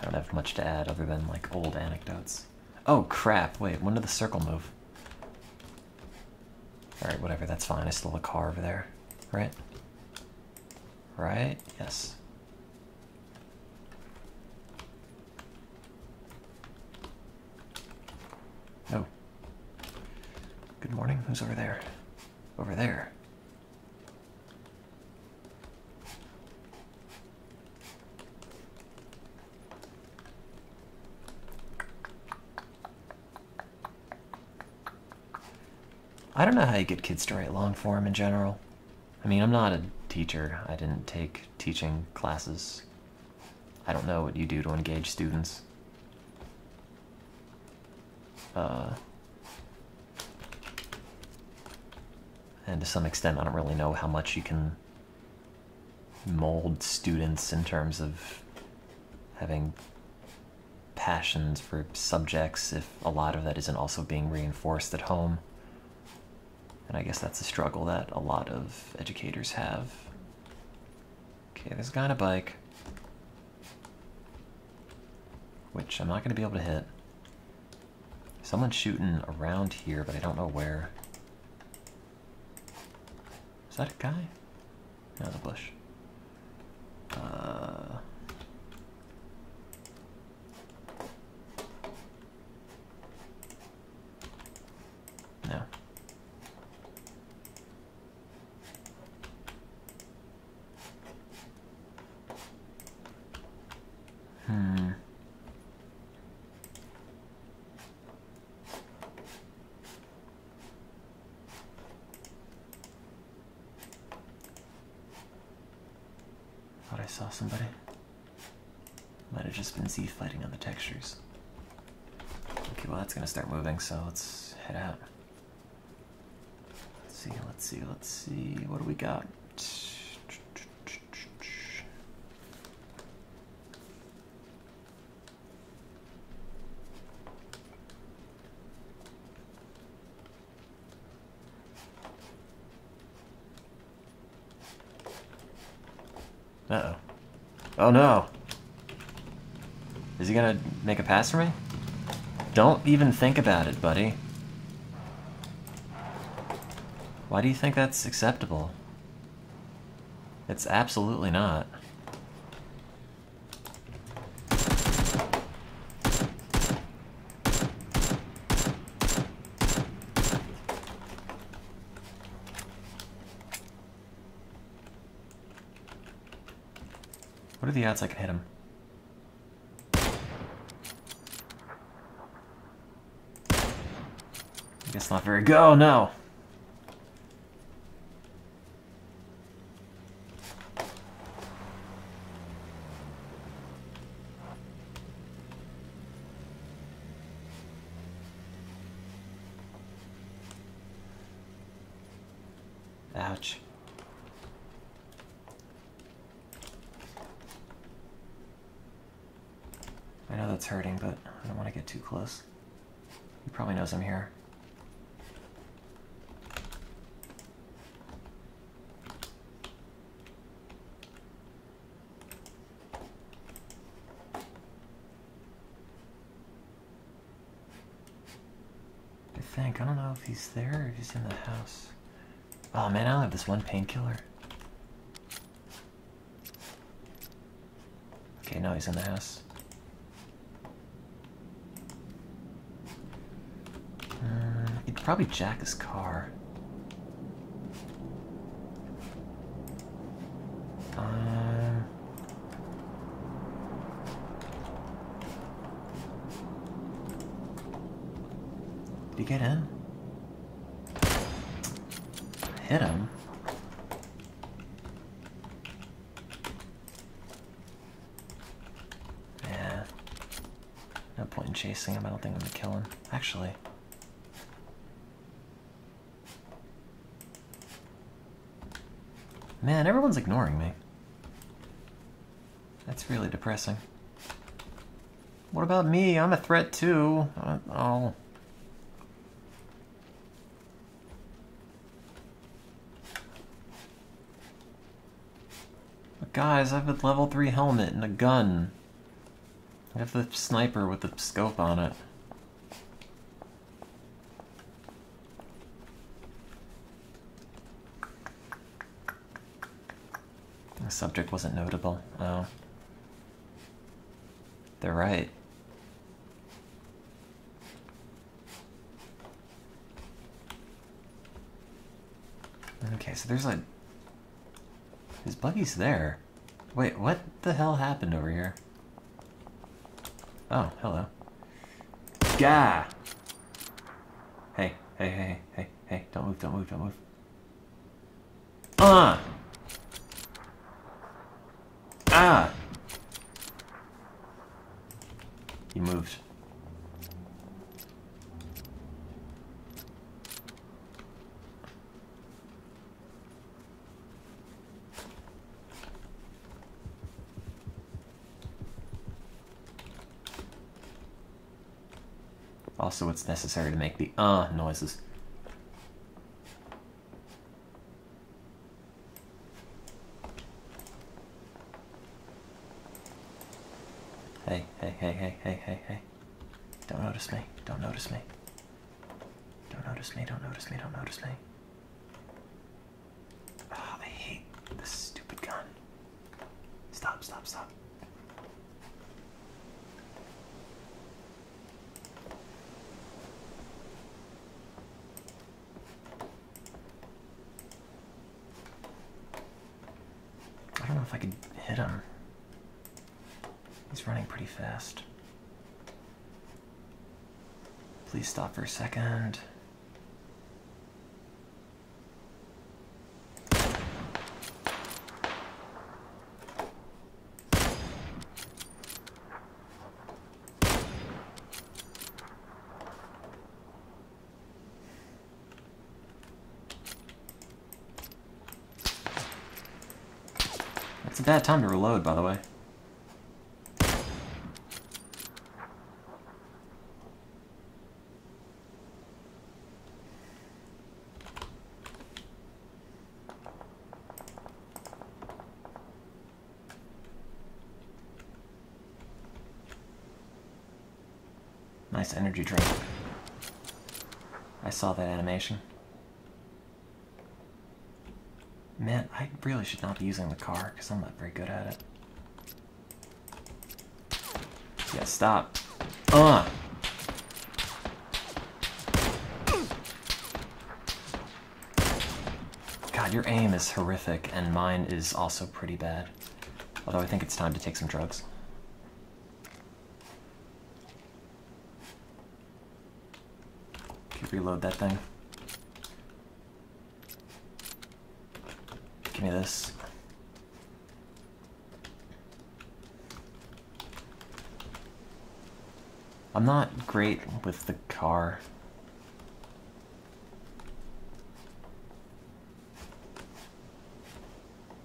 I don't have much to add other than like old anecdotes. Oh crap, wait, when did the circle move? Alright, whatever, that's fine. I still a car over there. Right? Right? Yes. Oh. Good morning. Who's over there? Over there. I don't know how you get kids to write long form in general. I mean, I'm not a teacher. I didn't take teaching classes. I don't know what you do to engage students. Uh, and to some extent, I don't really know how much you can mold students in terms of having passions for subjects if a lot of that isn't also being reinforced at home. And I guess that's a struggle that a lot of educators have. Okay, there's on a bike. Which I'm not going to be able to hit. Someone's shooting around here, but I don't know where. Is that a guy? No, the bush. Uh... No. Hmm. Thought I saw somebody. Might have just been Z fighting on the textures. Okay, well that's gonna start moving, so let's head out. Let's see, let's see, let's see. What do we got? Uh oh. Oh no. Is he gonna make a pass for me? Don't even think about it, buddy. Why do you think that's acceptable? It's absolutely not. What are the odds I can hit him? I guess not very good. Oh no! Ouch. I know that's hurting, but I don't want to get too close. He probably knows I'm here. I think. I don't know if he's he's in the house. Oh man, I only have this one painkiller. Okay, no, he's in the house. Uh, he'd probably jack his car. Um, did he get in? Hit him. Yeah. No point in chasing him. I don't think I'm gonna kill him. Actually. Man, everyone's ignoring me. That's really depressing. What about me? I'm a threat too. Oh. Guys, I have a level 3 helmet and a gun. I have the sniper with the scope on it. The subject wasn't notable. Oh. They're right. Okay, so there's like... His buggy's there. Wait, what the hell happened over here? Oh, hello. Gah! Hey, hey, hey, hey, hey, hey. don't move, don't move, don't move. Ah! Ah! You moved. Also, it's necessary to make the uh noises. Hey, hey, hey, hey, hey, hey, hey. Don't notice me. Don't notice me. Don't notice me. Don't notice me. Don't notice me. Oh, I hate this stupid gun. Stop, stop, stop. I don't know if I could hit him. He's running pretty fast. Please stop for a second. It's a bad time to reload, by the way. Nice energy drink. I saw that animation. Man, I really should not be using the car because I'm not very good at it. Yeah, stop. Uh. God, your aim is horrific, and mine is also pretty bad. Although I think it's time to take some drugs. Can reload that thing? Me this. I'm not great with the car.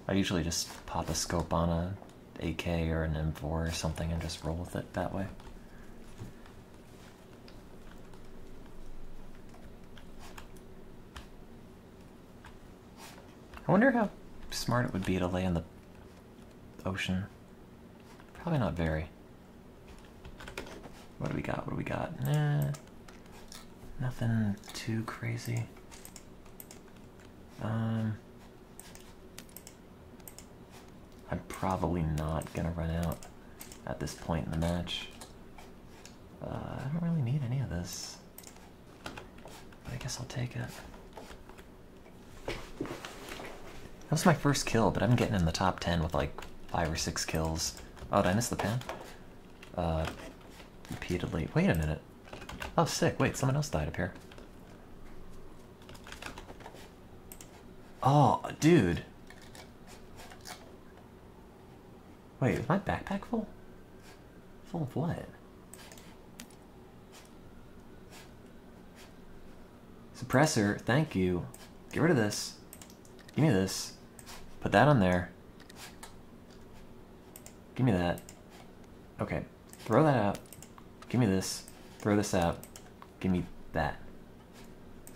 I usually just pop a scope on a AK or an M4 or something and just roll with it that way. I wonder how smart it would be to lay in the ocean. Probably not very. What do we got? What do we got? Nah. Nothing too crazy. Um. I'm probably not gonna run out at this point in the match. Uh, I don't really need any of this. But I guess I'll take it. That was my first kill, but I'm getting in the top 10 with like 5 or 6 kills. Oh, did I miss the pan? Uh, repeatedly. Wait a minute. Oh, sick. Wait, someone else died up here. Oh, dude. Wait, is my backpack full? Full of what? Suppressor, thank you. Get rid of this. Give me this. Put that on there. Give me that. Okay, throw that out. Give me this. Throw this out. Give me that.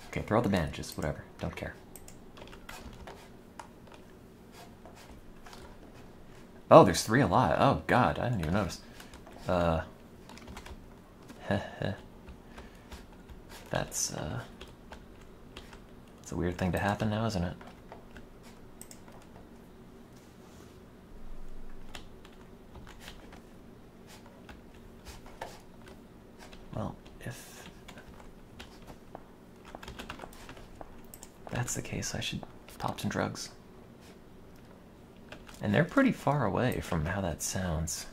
Okay, throw out the bandages, whatever. Don't care. Oh, there's three alive. Oh god, I didn't even notice. Uh That's uh It's a weird thing to happen now, isn't it? Well, if that's the case, I should pop some drugs. And they're pretty far away from how that sounds.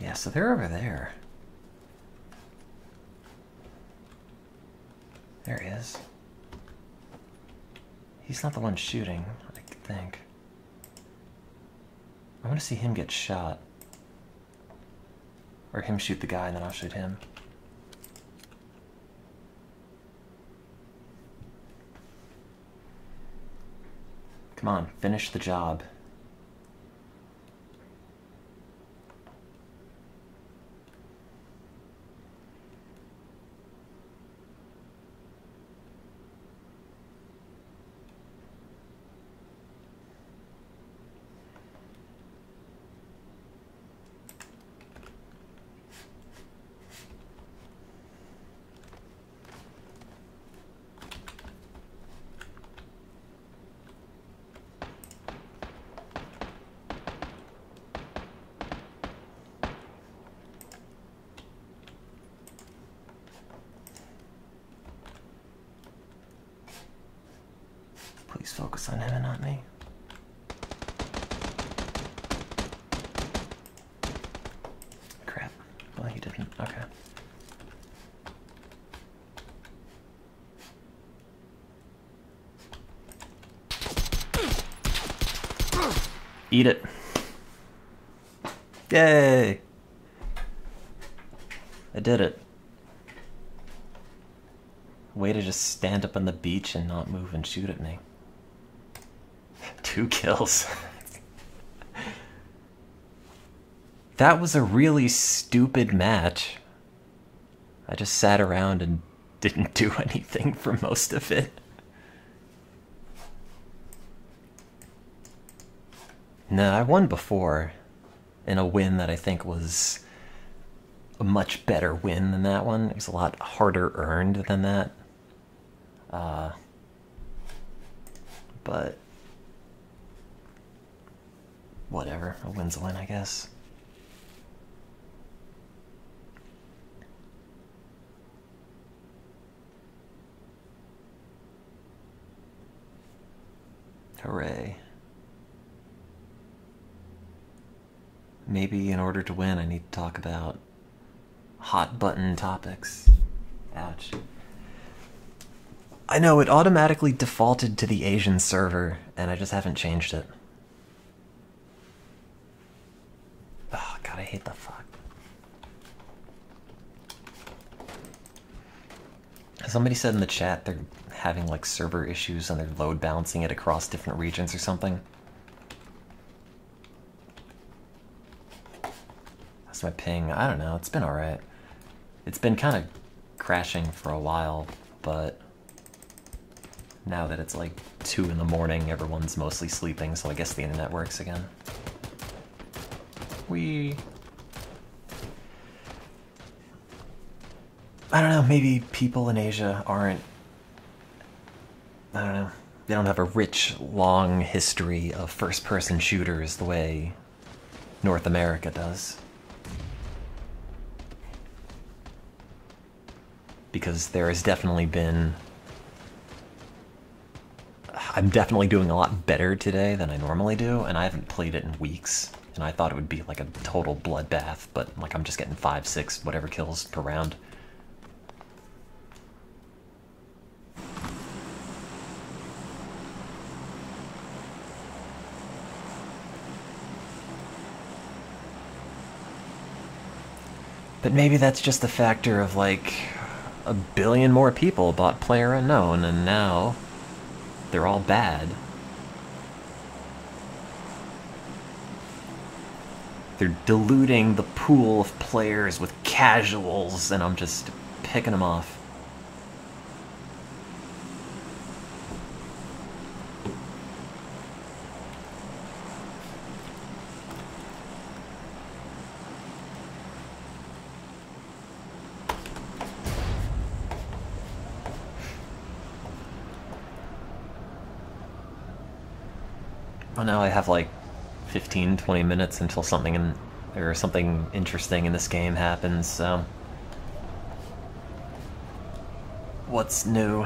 Yeah, so they're over there. There he is. He's not the one shooting, I think. I want to see him get shot. Or him shoot the guy and then I'll shoot him. Come on, finish the job. Please focus on him and not me. Crap. Well, he didn't. Okay. Eat it. Yay! I did it. Way to just stand up on the beach and not move and shoot at me. Two kills. that was a really stupid match. I just sat around and didn't do anything for most of it. No, I won before in a win that I think was a much better win than that one. It was a lot harder earned than that. Uh, but whatever, a win's I guess. Hooray. Maybe in order to win, I need to talk about hot button topics. Ouch. I know it automatically defaulted to the Asian server, and I just haven't changed it. God, I hate the fuck. Somebody said in the chat they're having like server issues and they're load balancing it across different regions or something. That's my ping. I don't know. It's been alright. It's been kind of crashing for a while, but now that it's like 2 in the morning, everyone's mostly sleeping, so I guess the internet works again. We. I don't know, maybe people in Asia aren't. I don't know. They don't have a rich, long history of first person shooters the way North America does. Because there has definitely been. I'm definitely doing a lot better today than I normally do, and I haven't played it in weeks. And I thought it would be like a total bloodbath, but like I'm just getting five, six, whatever kills per round. But maybe that's just a factor of like a billion more people bought PlayerUnknown, and now they're all bad. They're diluting the pool of players with casuals, and I'm just picking them off. Oh, now I have like 15, 20 minutes until something in or something interesting in this game happens, so. What's new?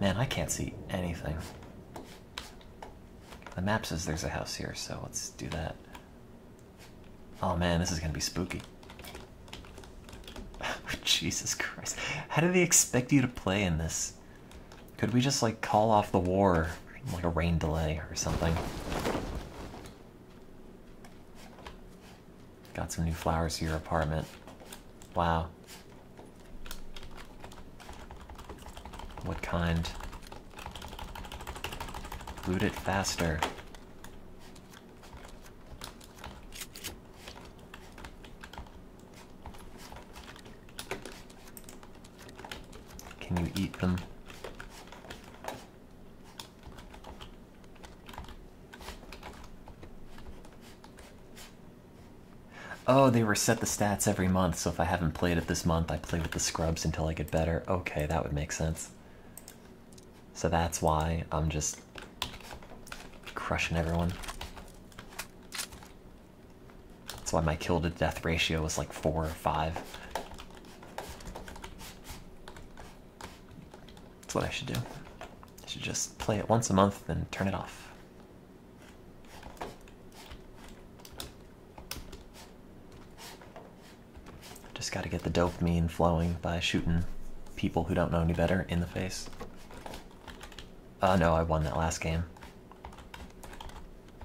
Man, I can't see anything. The map says there's a house here, so let's do that. Oh man, this is gonna be spooky. Jesus Christ. How do they expect you to play in this? Could we just like call off the war like a rain delay or something? Got some new flowers to your apartment. Wow. What kind? Loot it faster. Can you eat them? Oh, they reset the stats every month, so if I haven't played it this month, I play with the scrubs until I get better. Okay, that would make sense. So that's why I'm just crushing everyone. That's why my kill to death ratio was like four or five. That's what I should do. I should just play it once a month, then turn it off. Gotta get the dopamine flowing by shooting people who don't know any better in the face. Uh, no, I won that last game.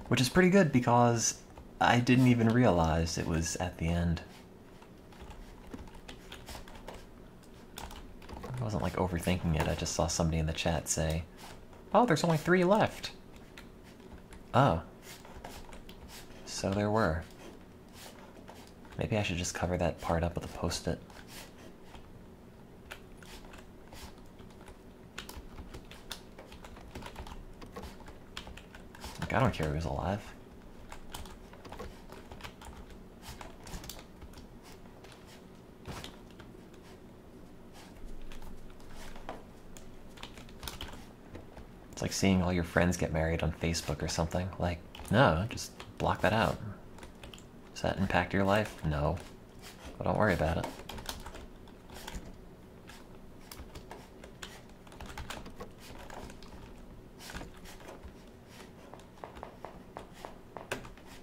Which is pretty good because I didn't even realize it was at the end. I wasn't like overthinking it, I just saw somebody in the chat say, Oh, there's only three left. Oh. So there were. Maybe I should just cover that part up with a post-it. Like, I don't care who's alive. It's like seeing all your friends get married on Facebook or something. Like, no, just block that out. Does that impact your life? No. But don't worry about it.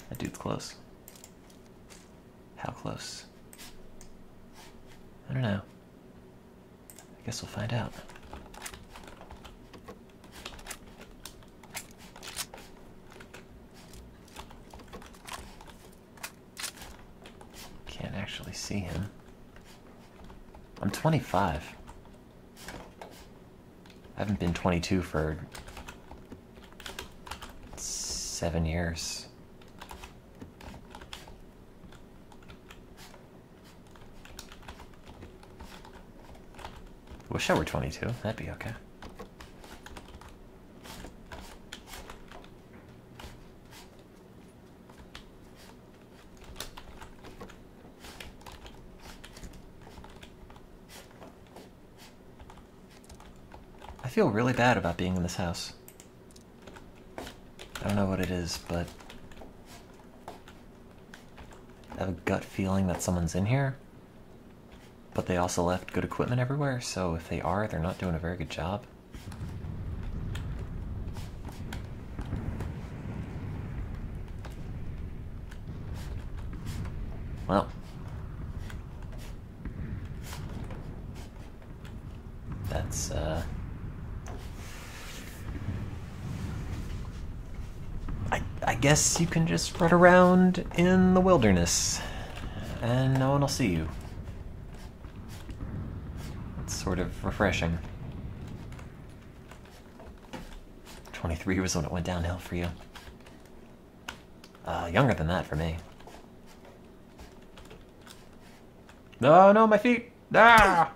That dude's close. How close? I don't know. I guess we'll find out. Can't actually see him. I'm 25. I 22 for seven years. Wish I were 22. That'd be okay. I feel really bad about being in this house. I don't know what it is, but I have a gut feeling that someone's in here. But they also left good equipment everywhere, so if they are, they're not doing a very good job. Well. That's, uh... I, I guess you can just run around in the wilderness, and no one will see you. It's sort of refreshing. 23 was when it went downhill for you. Uh, younger than that for me. No, no, my feet! Ah!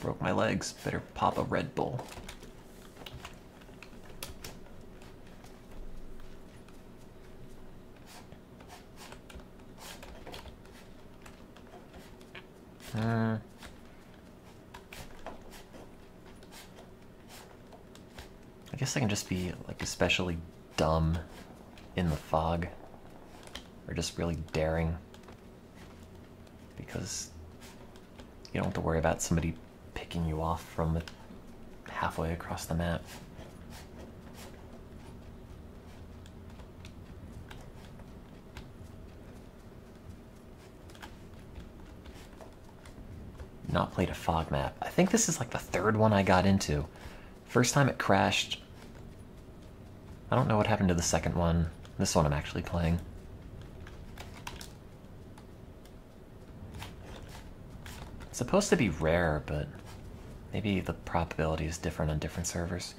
Broke my legs. Better pop a Red Bull. Uh, I guess I can just be like especially dumb in the fog. Or just really daring. Because you don't have to worry about somebody picking you off from halfway across the map. Not played a fog map. I think this is like the third one I got into. First time it crashed. I don't know what happened to the second one. This one I'm actually playing. It's supposed to be rare, but maybe the probability is different on different servers.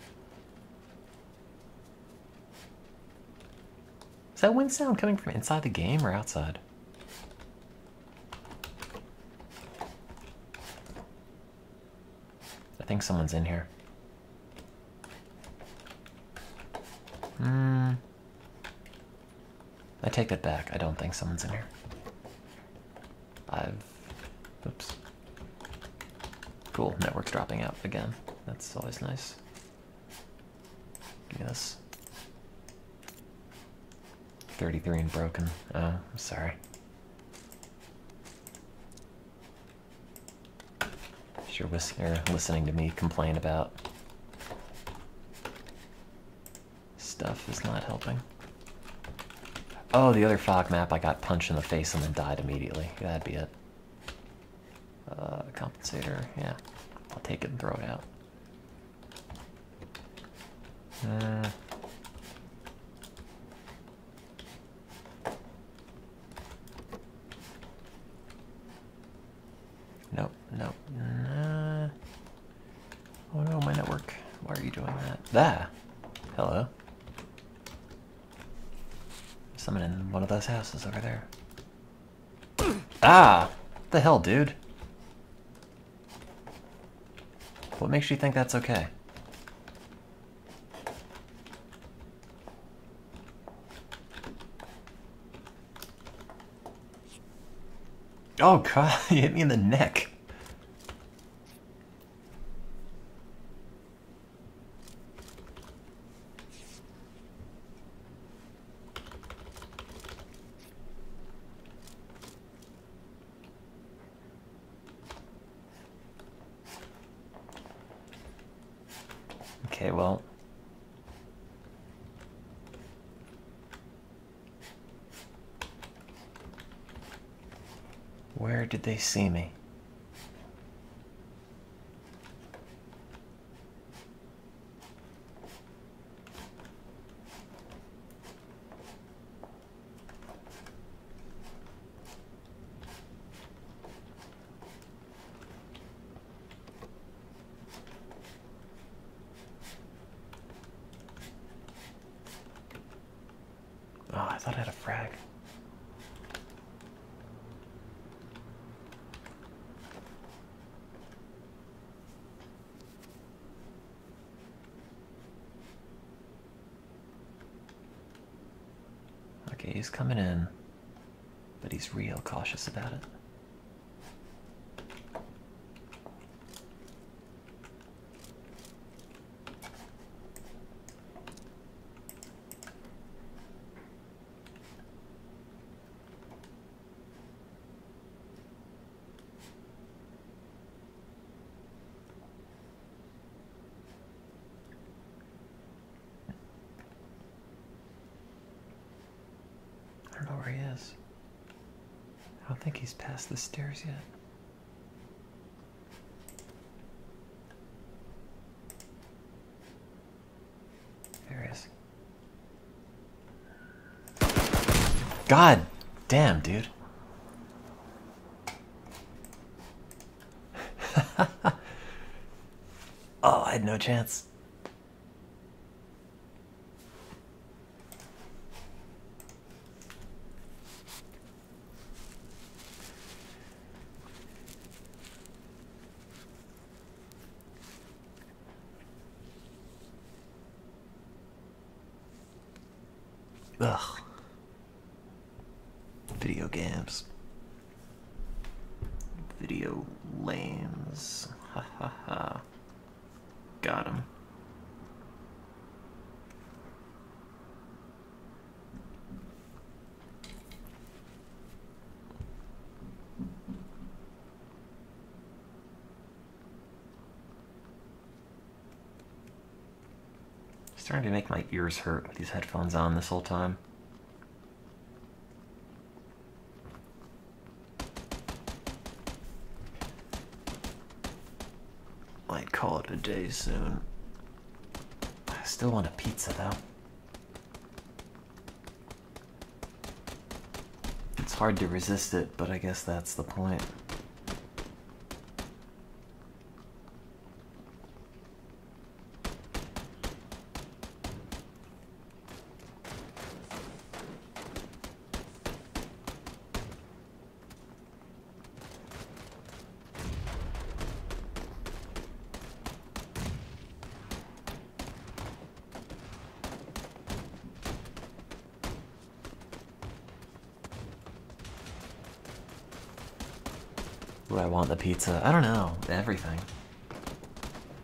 Is that wind sound coming from inside the game or outside? Think someone's in here. Hmm. I take that back. I don't think someone's in here. I've. Oops. Cool. Network's dropping out again. That's always nice. Give me this. 33 and broken. Oh, I'm sorry. Whis- or listening to me complain about stuff is not helping. Oh, the other fog map, I got punched in the face and then died immediately. That'd be it. Uh, compensator, yeah. I'll take it and throw it out. Uh, nope, nope. Nah. Oh no, my network. Why are you doing that? There. Hello. Someone in one of those houses over there. Ah! What the hell, dude? What makes you think that's okay? Oh god, you hit me in the neck. Okay, well. Where did they see me? Oh, I thought I had a frag. Okay, he's coming in, but he's real cautious about it. Don't know where he is. I don't think he's past the stairs yet. There he is. God damn, dude. oh, I had no chance. Ugh. Video games. Video lames. Ha ha ha. Got him. Starting to make my ears hurt with these headphones on this whole time. Might call it a day soon. I still want a pizza though. It's hard to resist it, but I guess that's the point. Pizza? I don't know. Everything.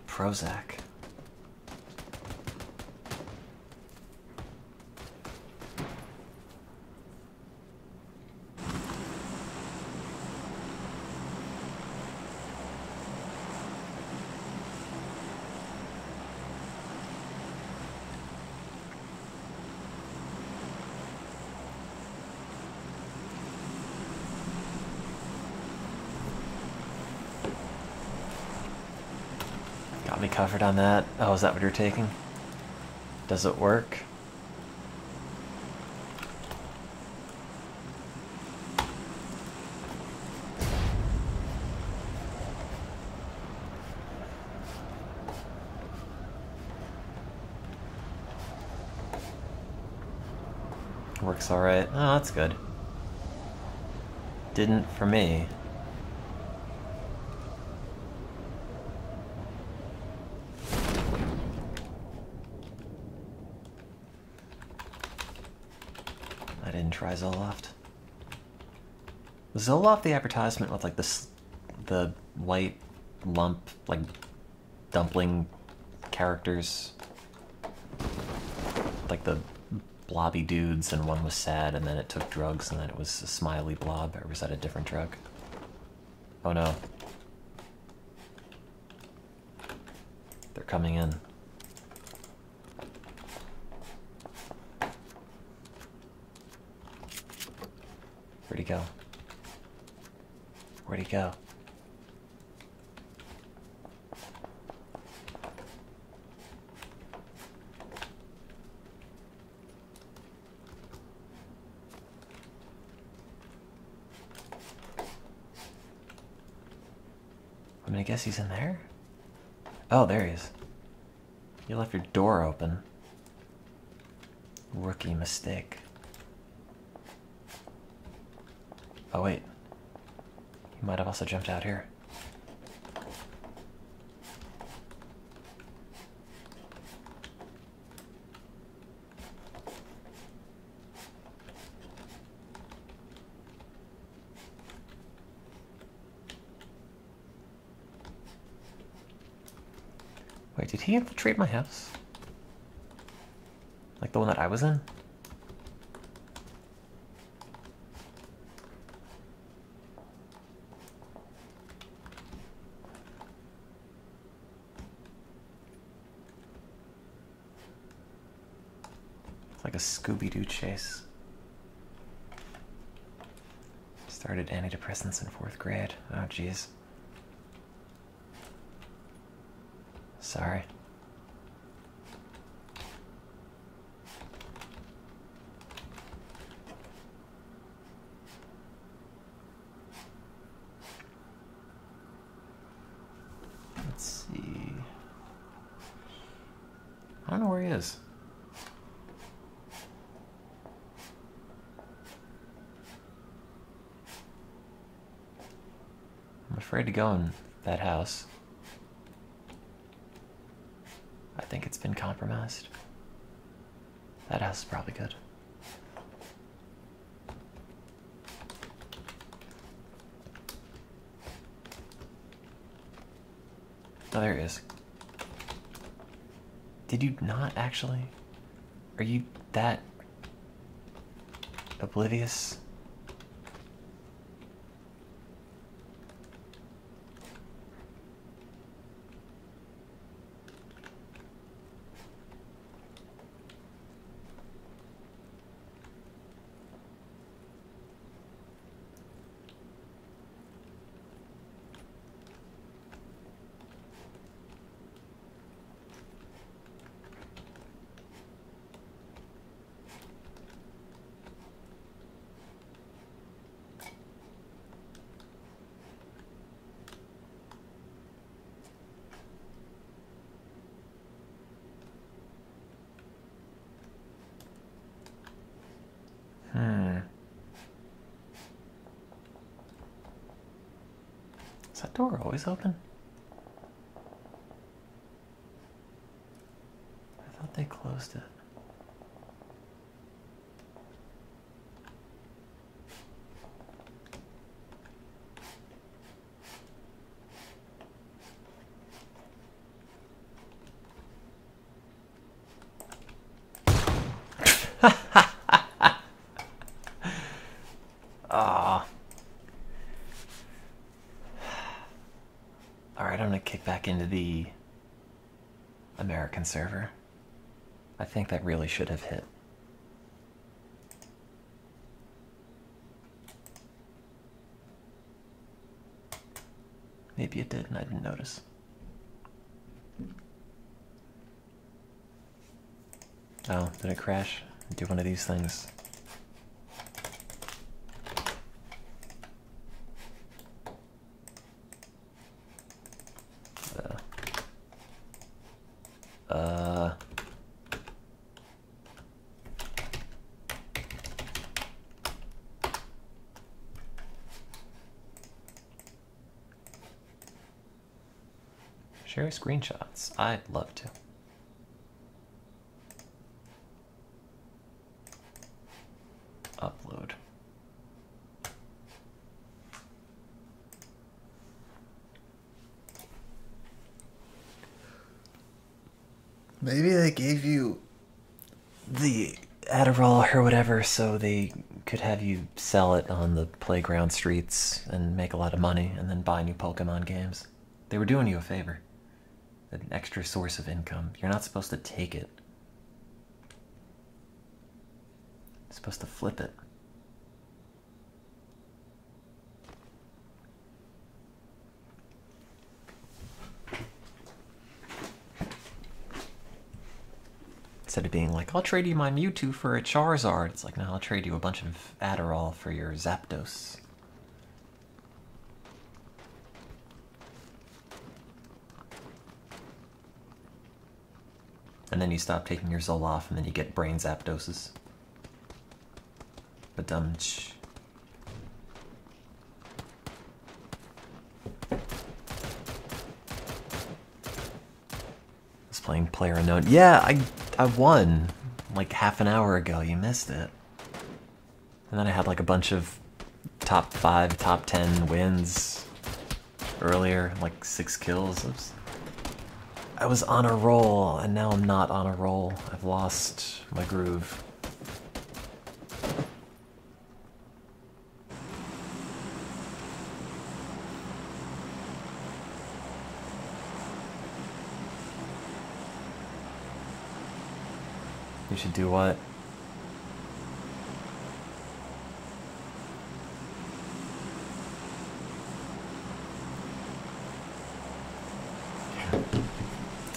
Prozac. Covered on that. Oh, is that what you're taking? Does it work? Works alright. Oh, that's good. Didn't for me. I didn't try Zoloft. Was Zoloft the advertisement with like this, the white lump, like dumpling characters? Like the blobby dudes, and one was sad, and then it took drugs, and then it was a smiley blob, or was that a different drug? Oh no. They're coming in. Go? Where'd he go? I mean, I guess he's in there? Oh, there he is. You left your door open. Rookie mistake. Oh, wait. He might have also jumped out here. Wait, did he infiltrate my house? Like the one that I was in? It's like a Scooby Doo chase. Started antidepressants in fourth grade. Oh, jeez. Sorry. Let's see. I don't know where he is. I'm afraid to go in that house. I think it's been compromised. That house is probably good. Oh, there he is. Did you not actually? Are you that oblivious? Always open? I thought they closed it. Ah. Alright, I'm gonna kick back into the American server. I think that really should have hit. Maybe it did and I didn't notice. Oh, did it crash? Do one of these things. Screenshots. I'd love to. Upload. Maybe they gave you the Adderall or whatever so they could have you sell it on the playground streets and make a lot of money and then buy new Pokemon games. They were doing you a favor. An extra source of income. You're not supposed to take it. You're supposed to flip it. Instead of being like, I'll trade you my Mewtwo for a Charizard, it's like, no, I'll trade you a bunch of Adderall for your Zapdos. And then you stop taking your Zoloft, and then you get brain um, sh- was playing PlayerUnknown. Yeah, I I won like half an hour ago. You missed it. And then I had like a bunch of top five, top ten wins earlier, like six kills. Was, I was on a roll, and now I'm not on a roll. I've lost my groove. You should do what?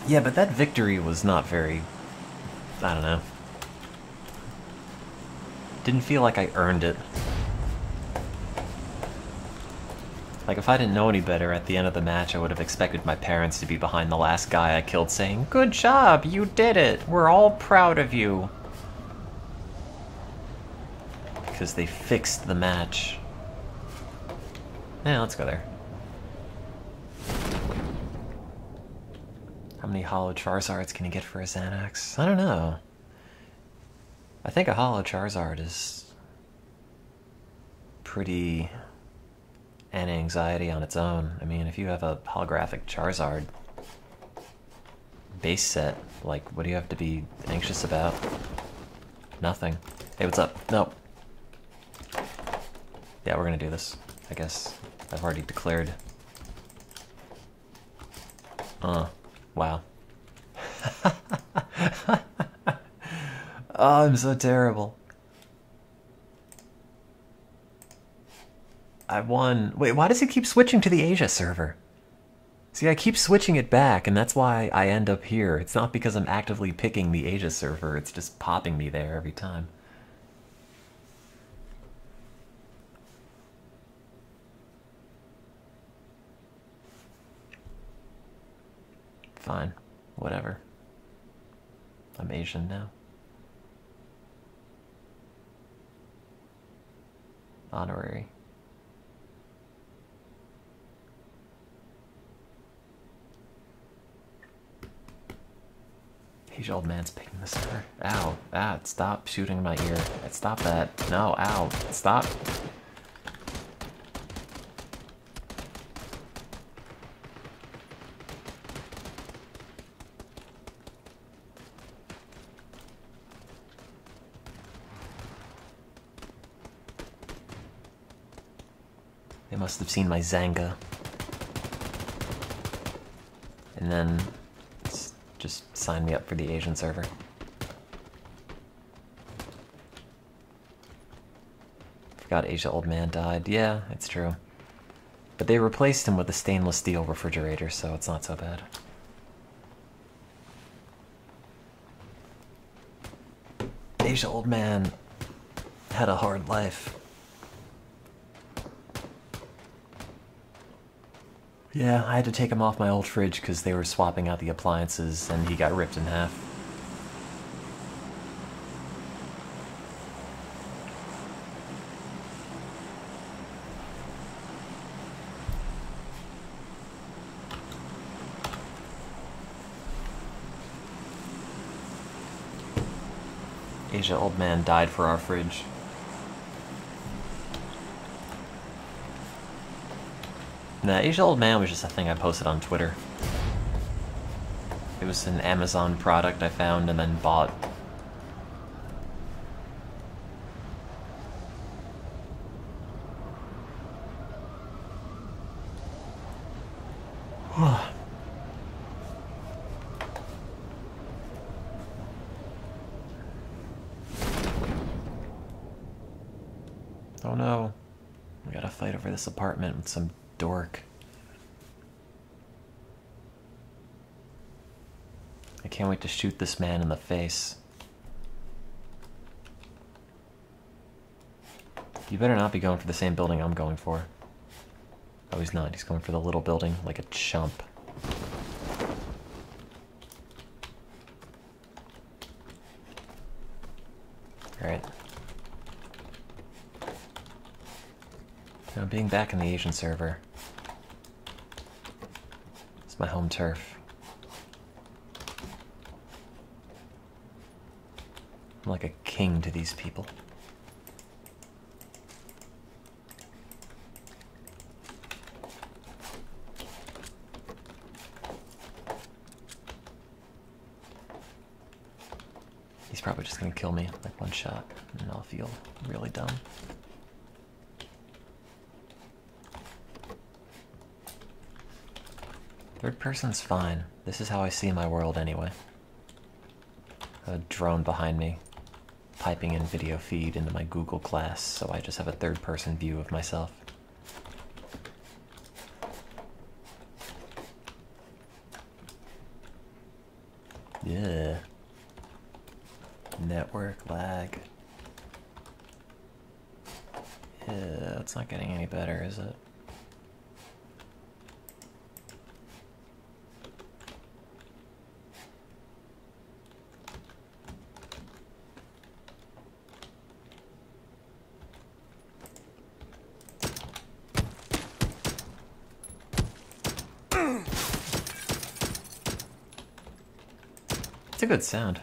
Yeah, but that victory was not very. I don't know. Didn't feel like I earned it. Like, if I didn't know any better at the end of the match, I would have expected my parents to be behind the last guy I killed saying, Good job, you did it! We're all proud of you! Because they fixed the match. Yeah, let's go there. Many Holo Charizards can you get for a Xanax? I don't know. I think a Holo Charizard is pretty an anxiety on its own. I mean, if you have a holographic Charizard base set, like, what do you have to be anxious about? Nothing. Hey, what's up? Nope. Yeah, we're gonna do this. I guess I've already declared. Uh, wow. oh, I'm so terrible. I won. Wait, why does he keep switching to the Asia server? See, I keep switching it back, and that's why I end up here. It's not because I'm actively picking the Asia server, it's just popping me there every time. Fine, whatever. I'm Asian now. Honorary. Huge old man's picking the star. Ow, ah, stop shooting my ear. Stop that. No, ow, stop. They must have seen my Xanga. And then just sign me up for the Asian server. Forgot Asia Old Man died. Yeah, it's true. But they replaced him with a stainless steel refrigerator, so it's not so bad. Asia Old Man had a hard life. Yeah, I had to take him off my old fridge because they were swapping out the appliances and he got ripped in half. Asia old man died for our fridge. The Asian Old Man was just a thing I posted on Twitter. It was an Amazon product I found and then bought. oh no. We gotta fight over this apartment with some dork. I can't wait to shoot this man in the face. You better not be going for the same building I'm going for. Oh, he's not. He's going for the little building like a chump. Alright. Now, being back in the Asian server. My home turf. I'm like a king to these people. He's probably just gonna kill me like one shot, and I'll feel really dumb. Third person's fine. This is how I see my world anyway. A drone behind me, piping in video feed into my Google Glass, so I just have a third person view of myself. Yeah. Network lag. Yeah, it's not getting any better, is it? It's a good sound.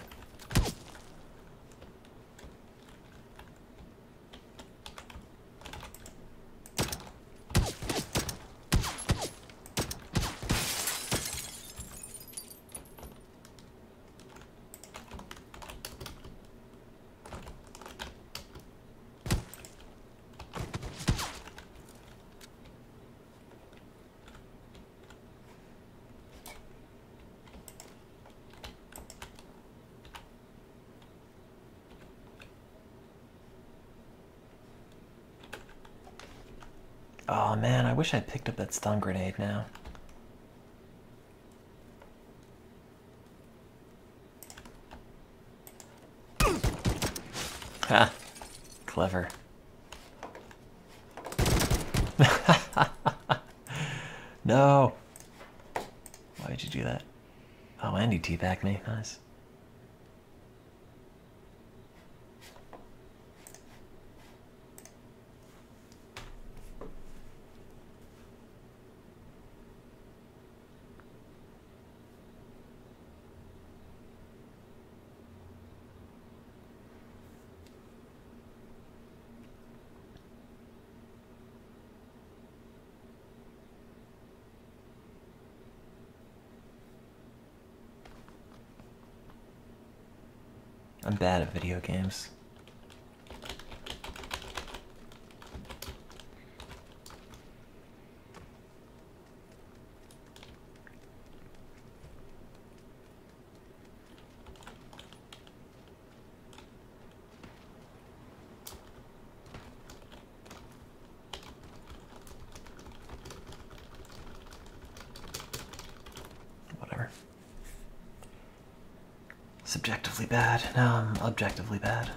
Oh man, I wish I picked up that stun grenade now. Ha! Clever. no! Why did you do that? Oh, and he teabagged me. Nice. I'm bad at video games. Whatever. Subjectively bad. Now I'm objectively bad.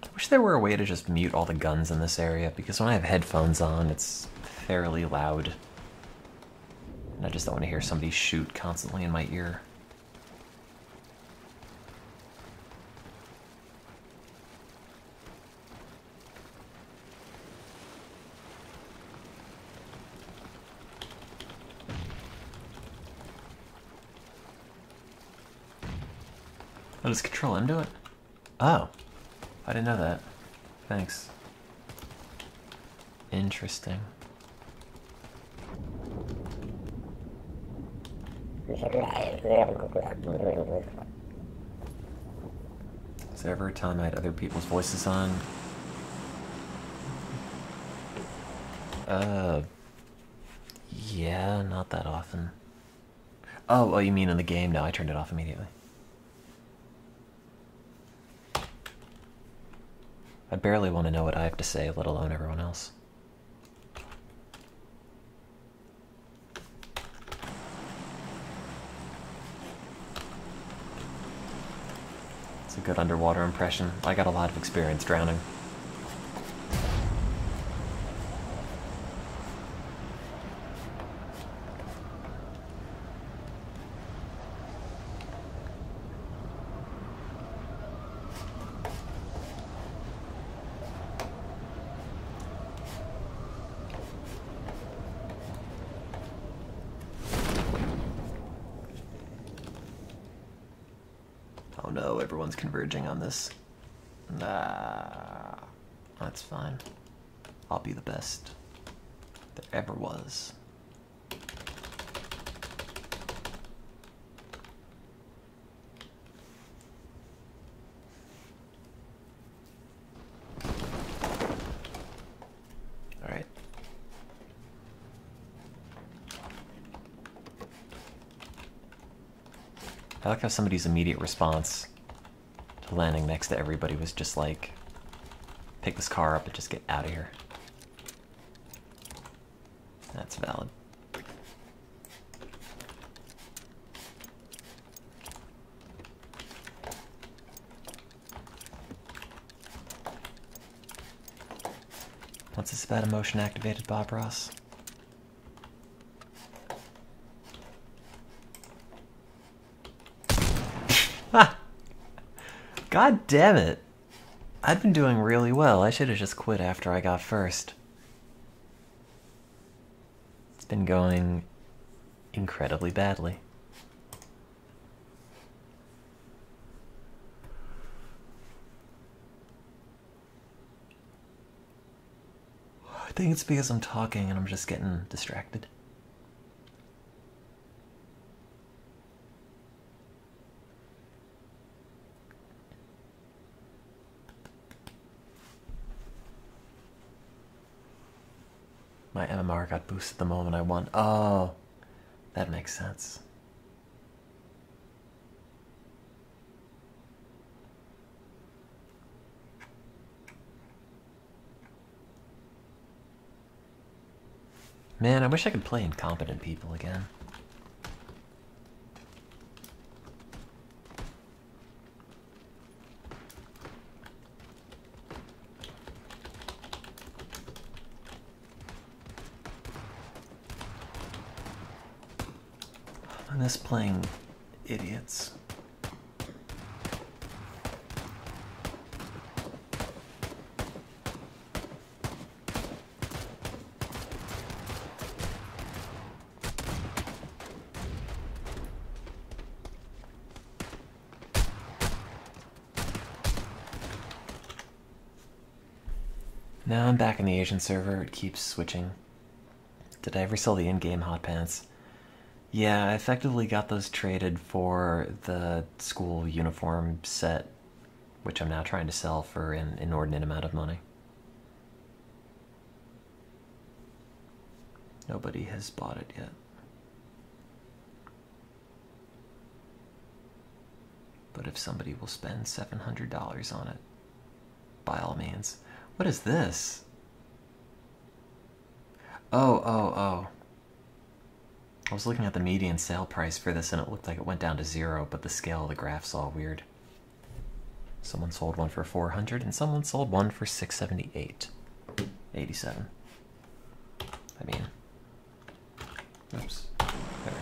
I wish there were a way to just mute all the guns in this area because when I have headphones on, it's fairly loud. And I just don't want to hear somebody shoot constantly in my ear. Oh, does Control M do it? Oh. I didn't know that. Thanks. Interesting. Is there ever a time I had other people's voices on? Uh. Yeah, not that often. Oh, oh, you mean in the game? No, I turned it off immediately. I barely want to know what I have to say, let alone everyone else. It's a good underwater impression. I got a lot of experience drowning. Oh no, everyone's converging on this. Nah, that's fine. I'll be the best there ever was. All right. I like how somebody's immediate response landing next to everybody was just like, pick this car up and just get out of here. That's valid. What's this about emotion activated Bob Ross? God damn it. I've been doing really well. I should have just quit after I got first. It's been going incredibly badly. I think it's because I'm talking and I'm just getting distracted. My MMR got boosted the moment I won. Oh, that makes sense. Man, I wish I could play incompetent people again. Playing idiots. Now I'm back in the Asian server. It keeps switching. Did I ever sell the in-game hot pants? Yeah, I effectively got those traded for the school uniform set, which I'm now trying to sell for an inordinate amount of money. Nobody has bought it yet. But if somebody will spend $700 on it, by all means. What is this? Oh, oh, oh. I was looking at the median sale price for this and it looked like it went down to zero, but the scale of the graph's all weird. Someone sold one for 400 and someone sold one for 678. 87. I mean, oops. There.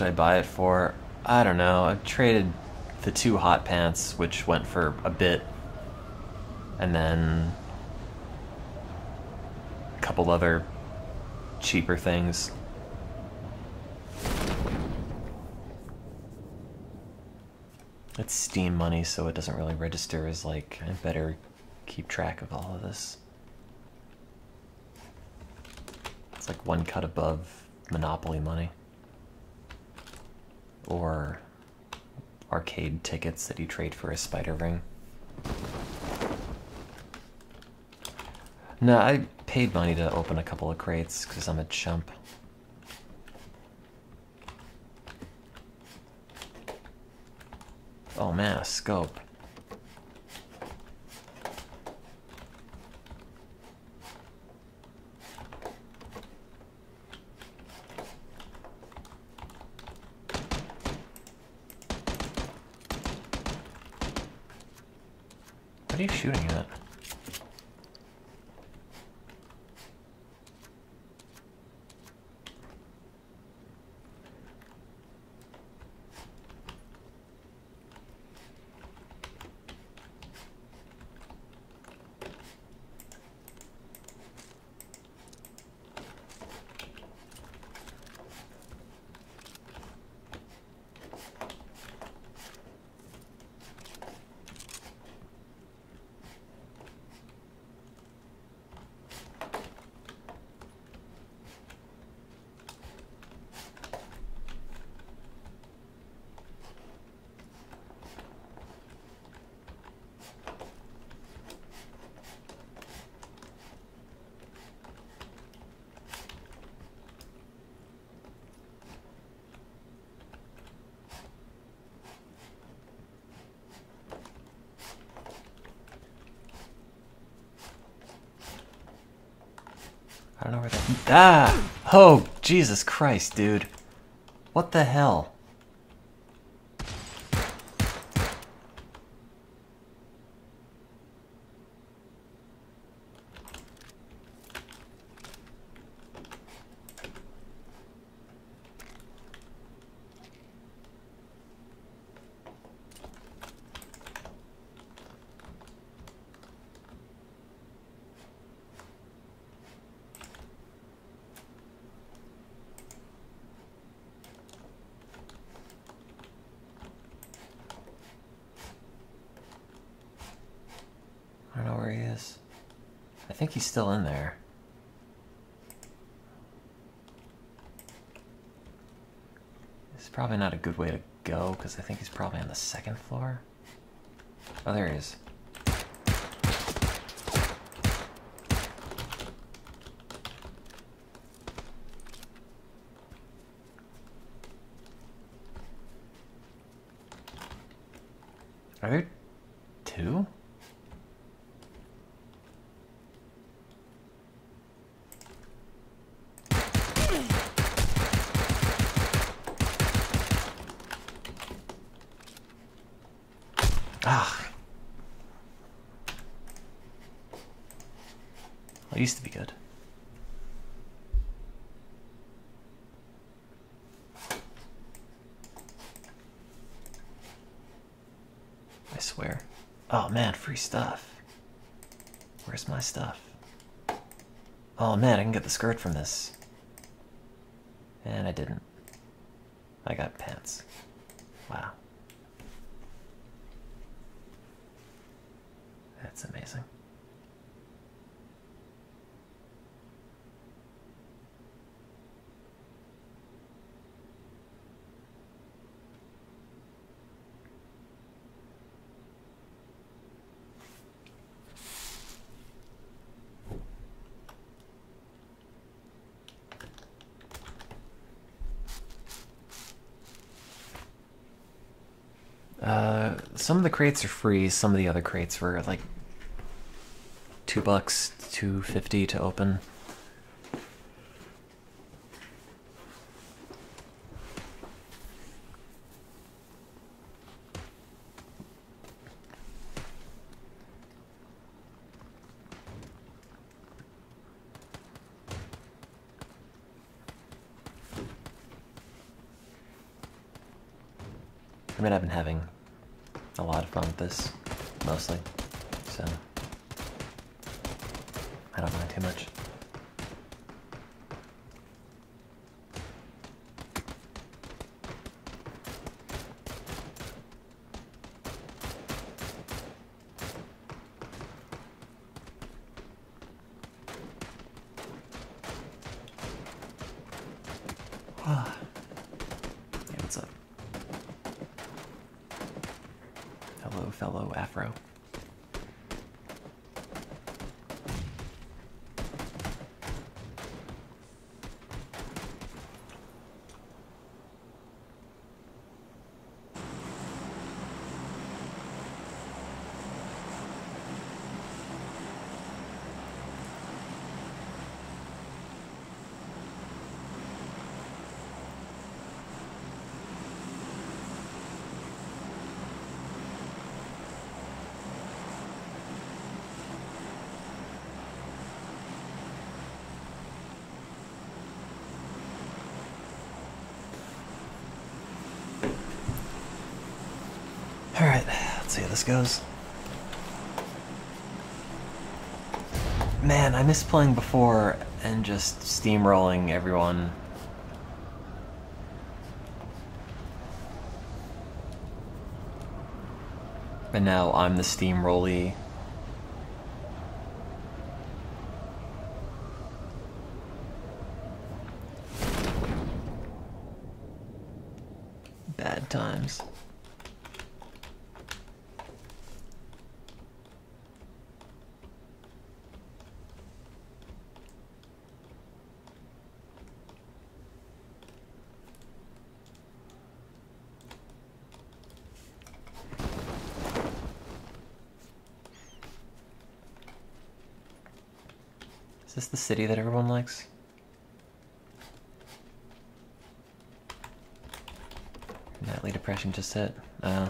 Did I buy it for? I don't know. I traded the two hot pants, which went for a bit, and then a couple other cheaper things. It's Steam money, so it doesn't really register as like I better keep track of all of this. It's like one cut above Monopoly money. Or arcade tickets that you trade for a spider ring. No, I paid money to open a couple of crates because I'm a chump. Oh man, a scope. Shooting at? I don't know where that. Ah! Oh, Jesus Christ, dude. What the hell? I don't know where he is. I think he's still in there. It's probably not a good way to go because I think he's probably on the second floor. Oh, there he is. Are there two? Ah. Well, it used to be good. I swear. Oh man, free stuff. Where's my stuff? Oh man, I can get the skirt from this. And I didn't. I got pants. Wow. That's amazing. Uh, some of the crates are free. Some of the other crates were like two bucks, two fifty to open. I mean, I've been having a lot of fun with this, mostly, so I don't mind too much. Ah. Hey, what's up? Hello, fellow Afro. Alright, let's see how this goes. Man, I miss playing before and just steamrolling everyone. And now I'm the steamrolly. Bad times. City that everyone likes? Nightly depression just hit. Oh.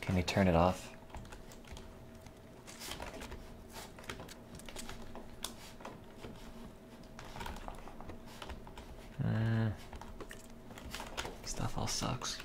Can we turn it off? Mm. Stuff all sucks.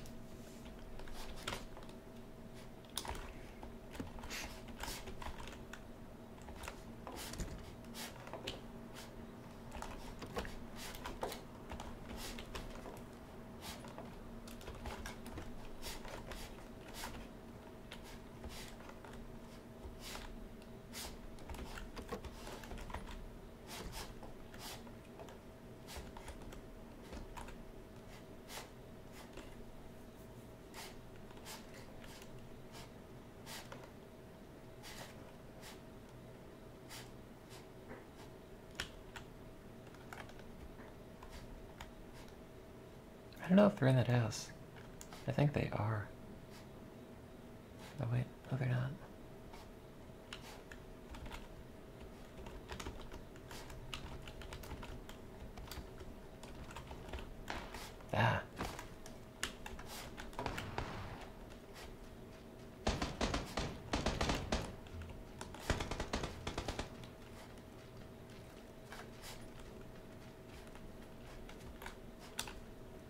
I don't know if they're in that house. I think they are. Oh wait, no they're not. Ah.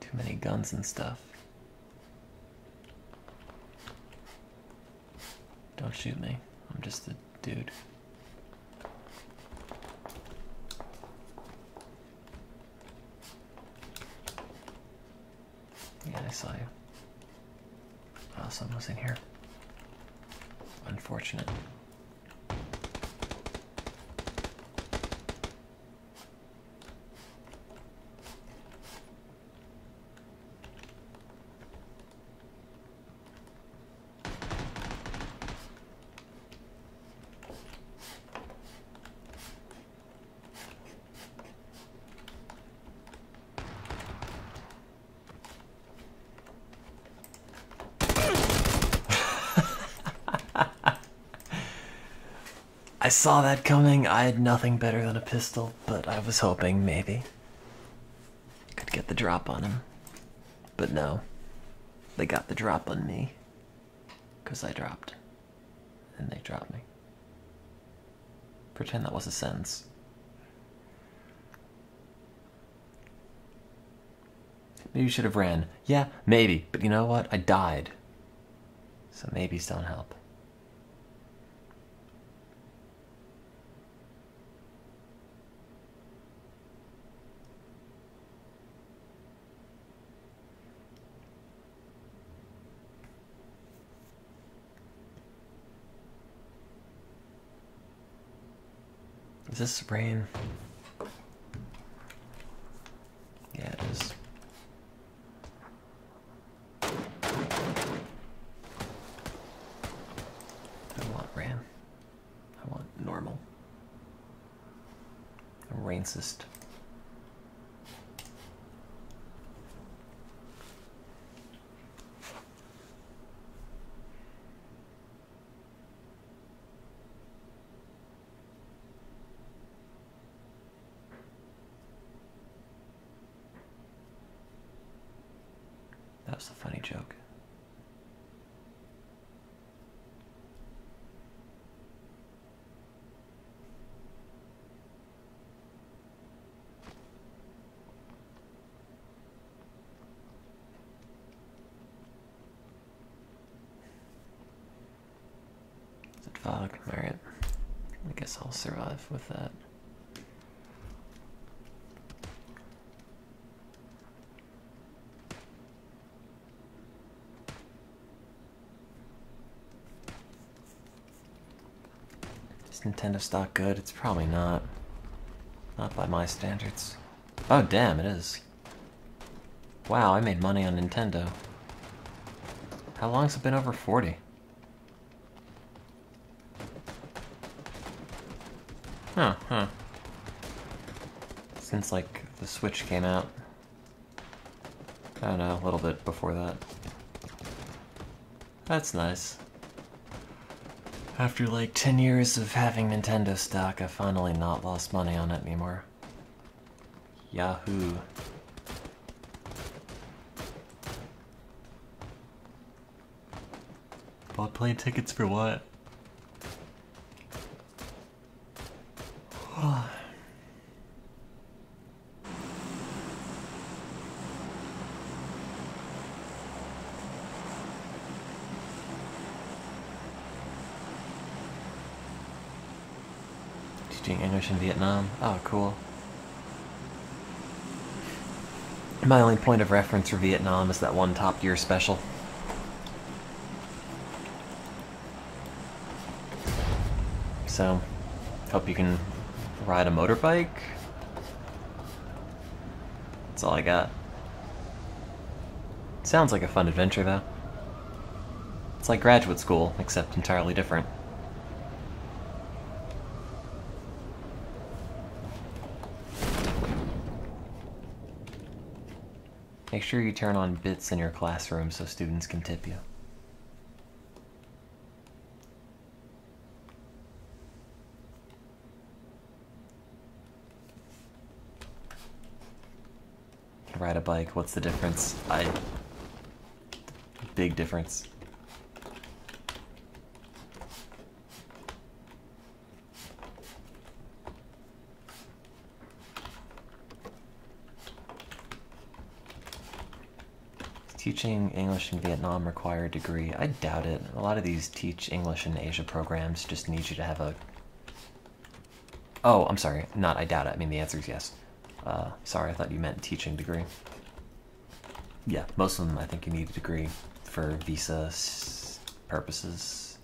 Too many guns and stuff. Don't shoot me. I'm just a dude. saw you. Oh, someone was in here. Unfortunate. I saw that coming. I had nothing better than a pistol, but I was hoping maybe could get the drop on him. But no, they got the drop on me. Because I dropped. And they dropped me. Pretend that was a sentence. Maybe you should have ran. Yeah, maybe. But you know what? I died. So maybes don't help. Is this rain? Yeah, it is. I don't want rain. I want normal. I'm racist. Was a funny joke. Is it fog? Alright. I guess I'll survive with that. Nintendo stock good? It's probably not. Not by my standards. Oh, damn, it is. Wow, I made money on Nintendo. How long's it been over 40? Huh, huh. Since, like, the Switch came out. Oh, I don't know, a little bit before that. That's nice. After like 10 years of having Nintendo stock, I've finally not lost money on it anymore. Yahoo. Bought plane tickets for what? In Vietnam. Oh, cool. My only point of reference for Vietnam is that one Top Gear special. So, hope you can ride a motorbike. That's all I got. Sounds like a fun adventure, though. It's like graduate school, except entirely different. Sure you turn on bits in your classroom so students can tip you. Ride a bike, what's the difference? I. Big difference. Teaching English in Vietnam require a degree? I doubt it. A lot of these teach English in Asia programs just need you to have a. Oh, I'm sorry. Not I doubt it. I mean, the answer is yes. Uh, sorry, I thought you meant teaching degree. Yeah, most of them I think you need a degree for visa purposes.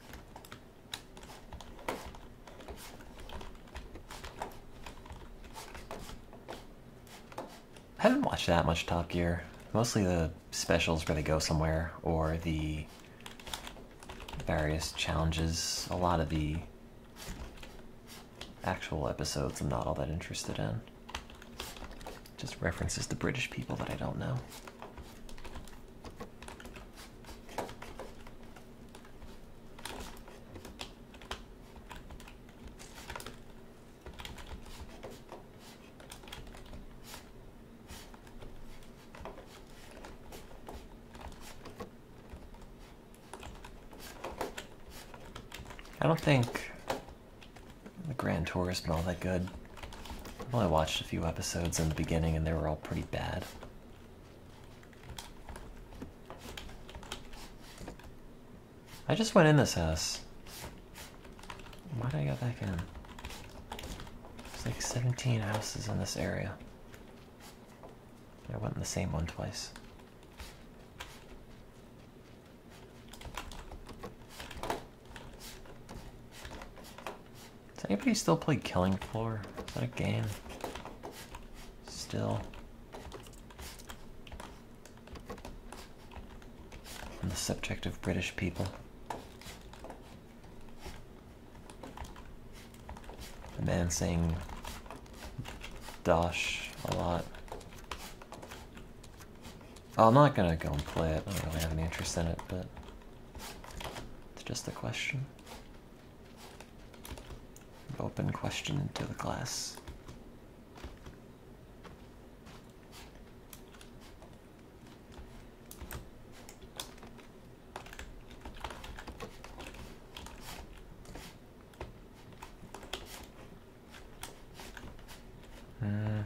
I haven't watched that much Top Gear. Mostly the specials where they go somewhere or the various challenges. A lot of the actual episodes I'm not all that interested in. Just references to British people that I don't know. Think the Grand Tour has been all that good. Only watched a few episodes in the beginning and they were all pretty bad. I just went in this house. Why did I go back in? There's like 17 houses in this area. I went in the same one twice. Anybody still play Killing Floor? Is that a game? Still. On the subject of British people. A man saying Dosh a lot. Oh, I'm not gonna go and play it. I don't really have any interest in it, but it's just a question. Open question into the class. Hmm.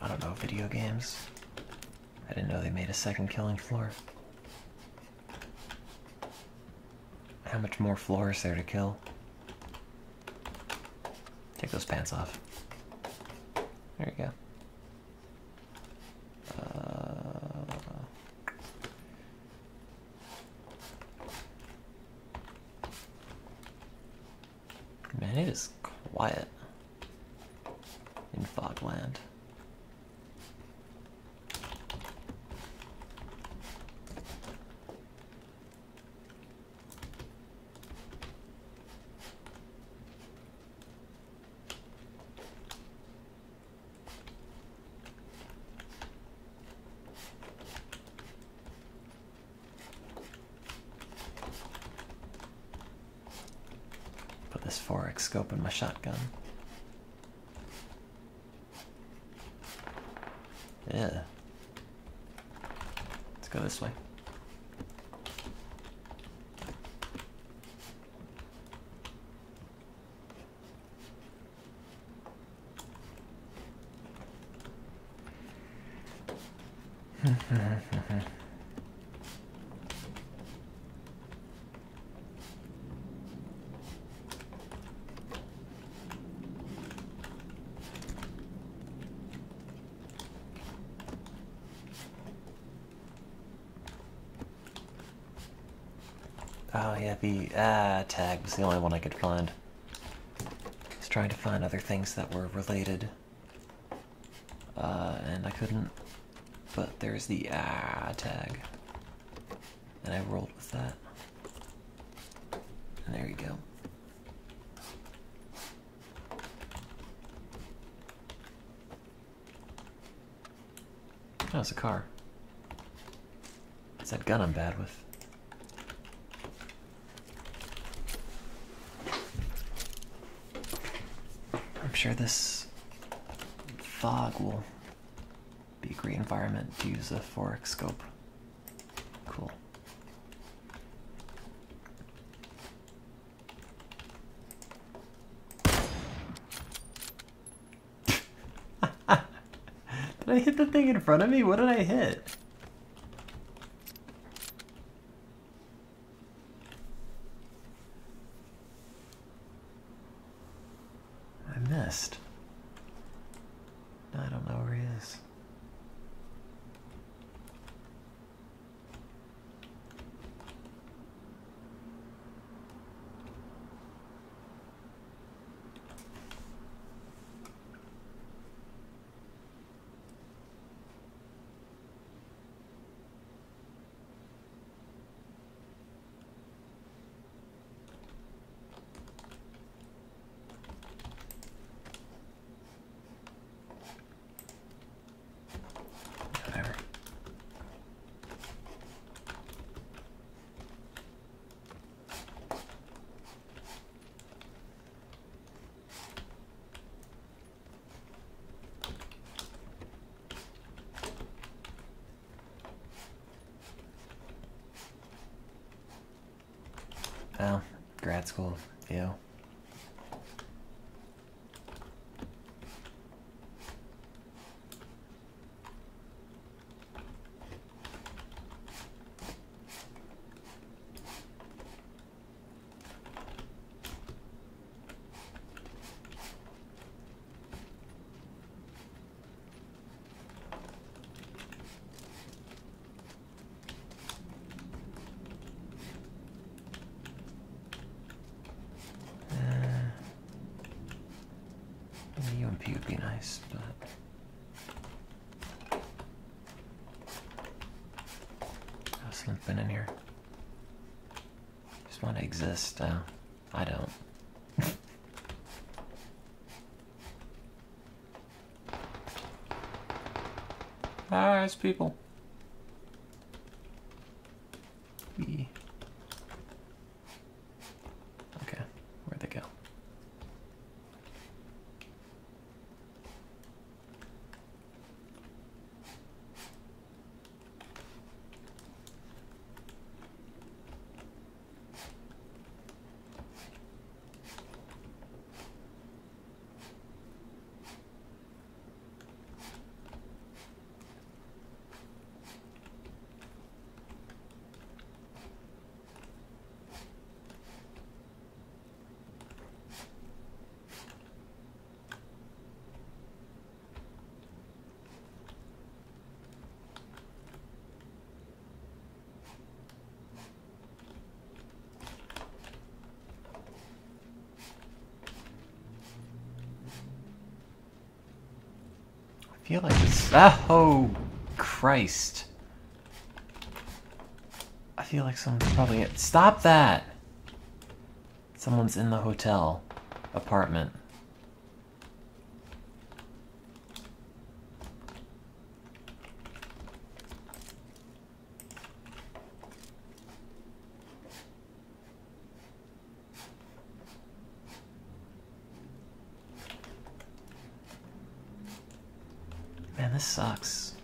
I don't know video games. I didn't know they made a second killing floor. How much more floor is there to kill? Take those pants off. There you go. Uh, man, it is quiet in Fogland. Put this 4x scope in my shotgun. Yeah. Let's go this way. The ah tag was the only one I could find. I was trying to find other things that were related, uh, and I couldn't. But there's the ah tag, and I rolled with that. And there you go. Oh, it's a car. It's that gun I'm bad with. sure this fog will be a great environment to use a 4x scope. Cool. did I hit the thing in front of me? What did I hit? I missed. I don't know where he is. Whatever. Oh, grad school. Ew. Uh, UMP would be nice, but. I was limping in here. Just want to exist. Uh, I don't. It's people. We. Okay, where'd they go? I feel like it's. Oh, Christ. I feel like someone's probably. Stop that! Someone's in the hotel apartment. Man, this sucks.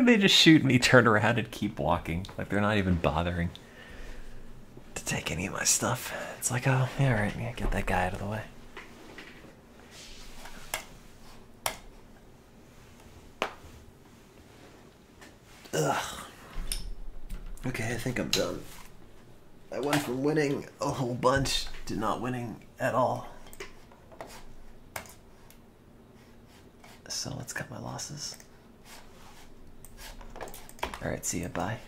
Can they just shoot me, turn around, and keep walking? Like they're not even bothering to take any of my stuff. It's like, oh, yeah, all right, yeah, get that guy out of the way. Ugh. Okay, I think I'm done. I went from winning a whole bunch to not winning at all. So let's cut my losses. Alright, see ya, bye.